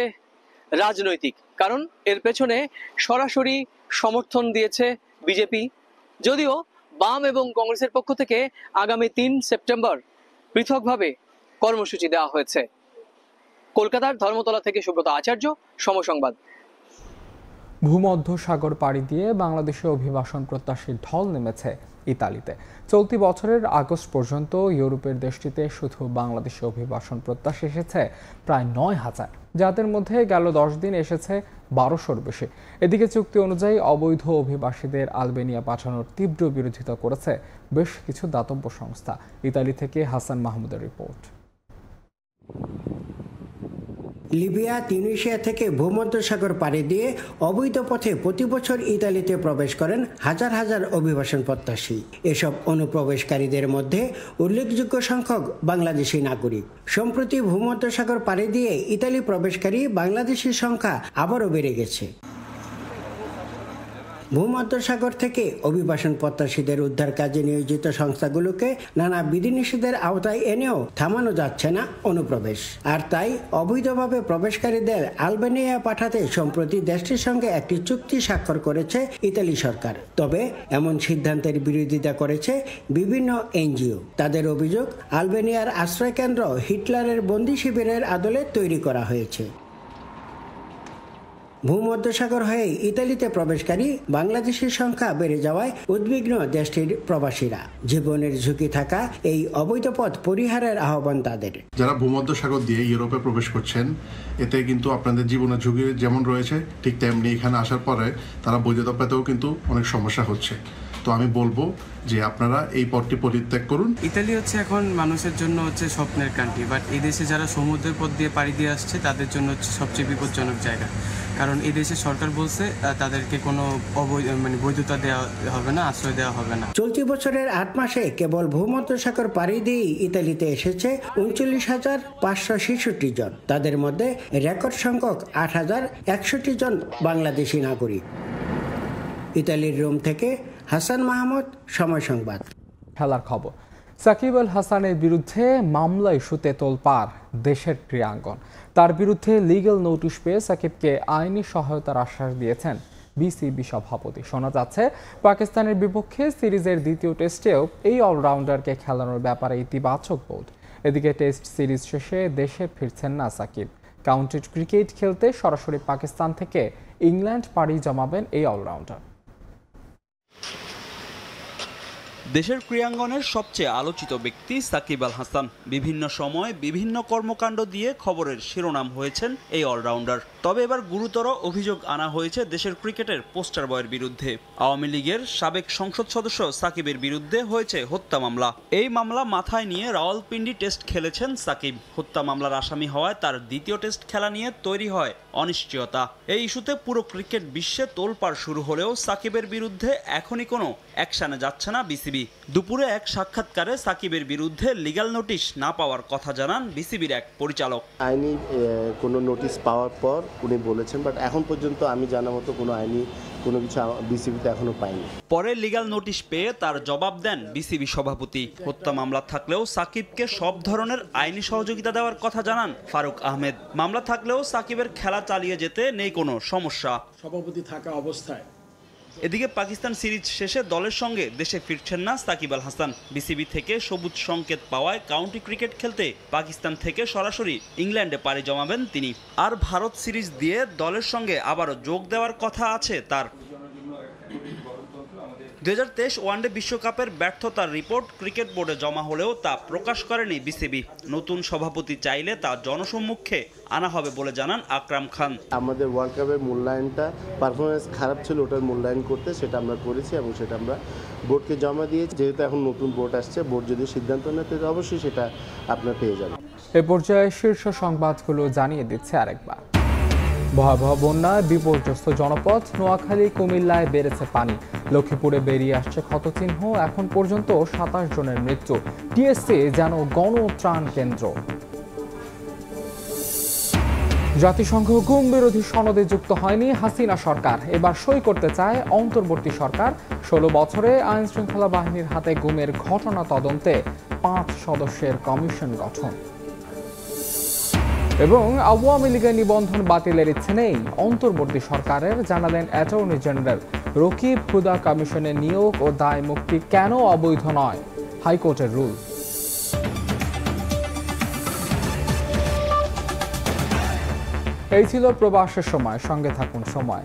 রাজনৈতিক, কারণ এর পেছনে সরাসরি সমর্থন দিয়েছে বিজেপি। যদিও বাম এবং কংগ্রেসের পক্ষ থেকে আগামী তিন সেপ্টেম্বর পৃথকভাবে কর্মসূচি দেওয়া হয়েছে। কলকাতার ধর্মতলা থেকে সুব্রত আচার্য, সমসংবাদ। ভূমধ্য সাগর পাড়ি দিয়ে বাংলাদেশে অভিবাসন প্রত্যাশীর ঢল নেমেছে। ইতালিতে। চলতি বছরের আগস্ট পর্যন্ত ইউরোপের দেশটিতে শুধু বাংলাদেশে অভিবাসন প্রত্যাশী এসেছে প্রায় নয় হাজার। যাদের মধ্যে গেল দশ দিন এসেছে বারোশোর বেশি। এদিকে চুক্তি অনুযায়ী অবৈধ অভিবাসীদের আলবেনিয়া পাঠানোর তীব্র বিরোধিতা করেছে বেশ কিছু দাতব্য সংস্থা। ইতালি থেকে হাসান মাহমুদের রিপোর্ট। লিবিয়া, তিউনিশিয়া থেকে ভূমধ্যসাগর পাড়ি দিয়ে অবৈধ পথে প্রতি বছর ইতালিতে প্রবেশ করেন হাজার হাজার অভিবাসন প্রত্যাশী। এসব অনুপ্রবেশকারীদের মধ্যে উল্লেখযোগ্য সংখ্যক বাংলাদেশি নাগরিক। সম্প্রতি ভূমধ্যসাগর পাড়ি দিয়ে ইতালি প্রবেশকারী বাংলাদেশির সংখ্যা আবারও বেড়ে গেছে। ভূমধ্যসাগর থেকে অভিবাসন প্রত্যাশীদের উদ্ধার কাজে নিয়োজিত সংস্থাগুলোকে নানা বিধিনিষেধের আওতায় এনেও থামানো যাচ্ছে না অনুপ্রবেশ। আর তাই অবৈধভাবে প্রবেশকারীদের আলবেনিয়া পাঠাতে সম্প্রতি দেশটির সঙ্গে একটি চুক্তি স্বাক্ষর করেছে ইতালি সরকার। তবে এমন সিদ্ধান্তের বিরোধিতা করেছে বিভিন্ন এনজিও। তাদের অভিযোগ, আলবেনিয়ার আশ্রয়কেন্দ্র হিটলারের বন্দি শিবিরের আদলে তৈরি করা হয়েছে। ভূমধ্যসাগর হয়ে ইতালিতে প্রবেশকারী বাংলাদেশের সংখ্যা বেড়ে যাওয়ায় উদ্বিগ্ন দেশটির প্রবাসীরা। জীবনের ঝুঁকি থাকা এই অবৈধ পথ পরিহারের আহ্বান তাদের। যারা ভূমধ্যসাগর দিয়ে ইউরোপে প্রবেশ করছেন, এতে কিন্তু আপনাদের জীবনের ঝুঁকি যেমন রয়েছে, ঠিক তেমনি এখানে আসার পরে তারা বৈধতা পেতেও কিন্তু অনেক সমস্যা হচ্ছে। তো আমি বলব যে আপনারা এই পথটি পরিত্যাগ করুন। ইতালি হচ্ছে এখন মানুষের জন্য হচ্ছে স্বপ্নের কান্ট্রি বাট এই দেশে যারা সমুদ্রের পথ দিয়ে পাড়ি দিয়ে আসছে তাদের জন্য হচ্ছে সবচেয়ে বিপজ্জনক জায়গা। কারণ এই দেশের সরকার বলছে তাদেরকে কোনো অবৈধ মানে বৈধতা দেওয়া হবে না আশ্রয় দেওয়া হবে না। চলতি বছরের আট মাসে কেবল ভূমধ্যসাগর পাড়ি দিয়েই ইতালিতে এসেছে উনচল্লিশ হাজার পাঁচশো ছেষট্টি জন। তাদের মধ্যে রেকর্ড সংখ্যক আট হাজার একষট্টি জন বাংলাদেশি নাগরিক। ইতালির রোম থেকে হাসান মাহমুদ, সময় সংবাদ। খেলার খবর। সাকিব আল হাসানের বিরুদ্ধে মামলা ইস্যুতে তোলপাড় দেশের ক্রীড়াঙ্গন। তার বিরুদ্ধে লিগ্যাল নোটিশ পেয়ে সাকিবকে আইনি সহায়তার আশ্বাস দিয়েছেন বিসিবি সভাপতি। শোনা যাচ্ছে, পাকিস্তানের বিপক্ষে সিরিজের দ্বিতীয় টেস্টেও এই অলরাউন্ডারকে খেলানোর ব্যাপারে ইতিবাচক বোধ। এদিকে টেস্ট সিরিজ শেষে দেশে ফিরছেন না সাকিব। কাউন্টি ক্রিকেট খেলতে সরাসরি পাকিস্তান থেকে ইংল্যান্ড পাড়ি জমাবেন এই অলরাউন্ডার দেশের ক্রীড়াঙ্গনের সবচেয়ে আলোচিত ব্যক্তি সাকিব আল হাসান। বিভিন্ন সময় বিভিন্ন কর্মকাণ্ড দিয়ে খবরের শিরোনাম হয়েছেন এই অলরাউন্ডার। তবে এবার গুরুতর অভিযোগ আনা হয়েছে দেশের ক্রিকেটের পোস্টার বয়ের বিরুদ্ধে। আওয়ামী লীগের সাবেক সংসদ সদস্য সাকিবের বিরুদ্ধে হয়েছে হত্যা মামলা। এই মামলা মাথায় নিয়ে রাওয়ালপিন্ডি টেস্ট খেলেছেন সাকিব। হত্যা মামলার আসামি হওয়ায় তার দ্বিতীয় টেস্ট খেলা নিয়ে তৈরি হয় অনিশ্চয়তা। এই ইস্যুতে পুরো ক্রিকেট বিশ্বে তোলপাড় শুরু হলেও সাকিবের বিরুদ্ধে এখনই কোনো অ্যাকশনে যাচ্ছে না বিসিবি। দুপুরে এক সাক্ষাৎকারে সাকিবের বিরুদ্ধে লিগ্যাল নোটিশ না পাওয়ার কথা জানান বিসিবির এক পরিচালক। আইনি কোনো নোটিশ পাওয়ার পর উনি বলেছেন বাট এখন পর্যন্ত আমি জানা মতো কোনো আইনি কোনো কিছু বিসিবিতে এখনও পাইনি। পরে লিগাল নোটিশ পেয়ে তার জবাব দেন বিসিবি সভাপতি। হত্যা মামলা থাকলেও সাকিবকে সব ধরনের আইনি সহযোগিতা দেওয়ার কথা জানান ফারুক আহমেদ। মামলা থাকলেও সাকিবের খেলা চালিয়ে যেতে নেই কোনো সমস্যা। সভাপতি থাকা অবস্থায় এদিকে পাকিস্তান সিরিজ শেষে দলের সঙ্গে দেশে ফিরছেন না সাকিব আল হাসান। বিসিবি থেকে সবুজ সংকেত পাওয়ায় কাউন্টি ক্রিকেট খেলতে পাকিস্তান থেকে সরাসরি ইংল্যান্ডে পাড়ি জমাবেন তিনি। আর ভারত সিরিজ দিয়ে দলের সঙ্গে আবারও যোগ দেওয়ার কথা আছে তার। দুই হাজার তেইশ ওয়ানডে বিশ্বকাপের ব্যর্থতার রিপোর্ট ক্রিকেট বোর্ডে জমা হলেও তা প্রকাশ করেনি বিসিবি। নতুন সভাপতি চাইলে তা জনসম্মুখে আনা হবে বলে জানান আকরাম খান। আমাদের ওয়ার্ল্ড কাপের মূল্যায়নটা পারফরমেন্স খারাপ ছিল ওটার মূল্যায়ন করতে সেটা আমরা করেছি এবং সেটা আমরা বোর্ডকে জমা দিয়েছি। যেহেতু এখন নতুন বোর্ড আসছে বোর্ড যদি সিদ্ধান্ত নেয় তাহলে অবশ্যই সেটা আপনার পেয়ে যাবেন। এ পর্যায়ে শীর্ষ সংবাদগুলো জানিয়ে দিচ্ছে আরেকবার। ভয়াবহ বন্যায় বিপর্যস্ত জনপদ নোয়াখালী, কুমিল্লায় বেড়েছে পানি। লক্ষ্মীপুরে বেরিয়ে আসছে ক্ষতচিহ্ন, এখন পর্যন্ত সাতাশ জনের মৃত্যু। টিএসসি যেন গণত্রাণ কেন্দ্র। জাতিসংঘ গুম বিরোধী সনদে যুক্ত হয়নি হাসিনা সরকার। এবার সই করতে চায় অন্তর্বর্তী সরকার। ষোলো বছরে আইন শৃঙ্খলা বাহিনীর হাতে গুমের ঘটনা তদন্তে পাঁচ সদস্যের কমিশন গঠন। এবং আওয়ামী লীগের নিবন্ধন বাতিলের ইচ্ছে নেই। অন্তর্বর্তী সরকারের জানালেন অ্যাটর্নি জেনারেল রকিব হুদা কমিশনের নিয়োগ ও দায় মুক্তি কেন অবৈধ নয়? হাইকোর্টের রুল। এই ছিল প্রবাসের সময়। সঙ্গে থাকুন সময়।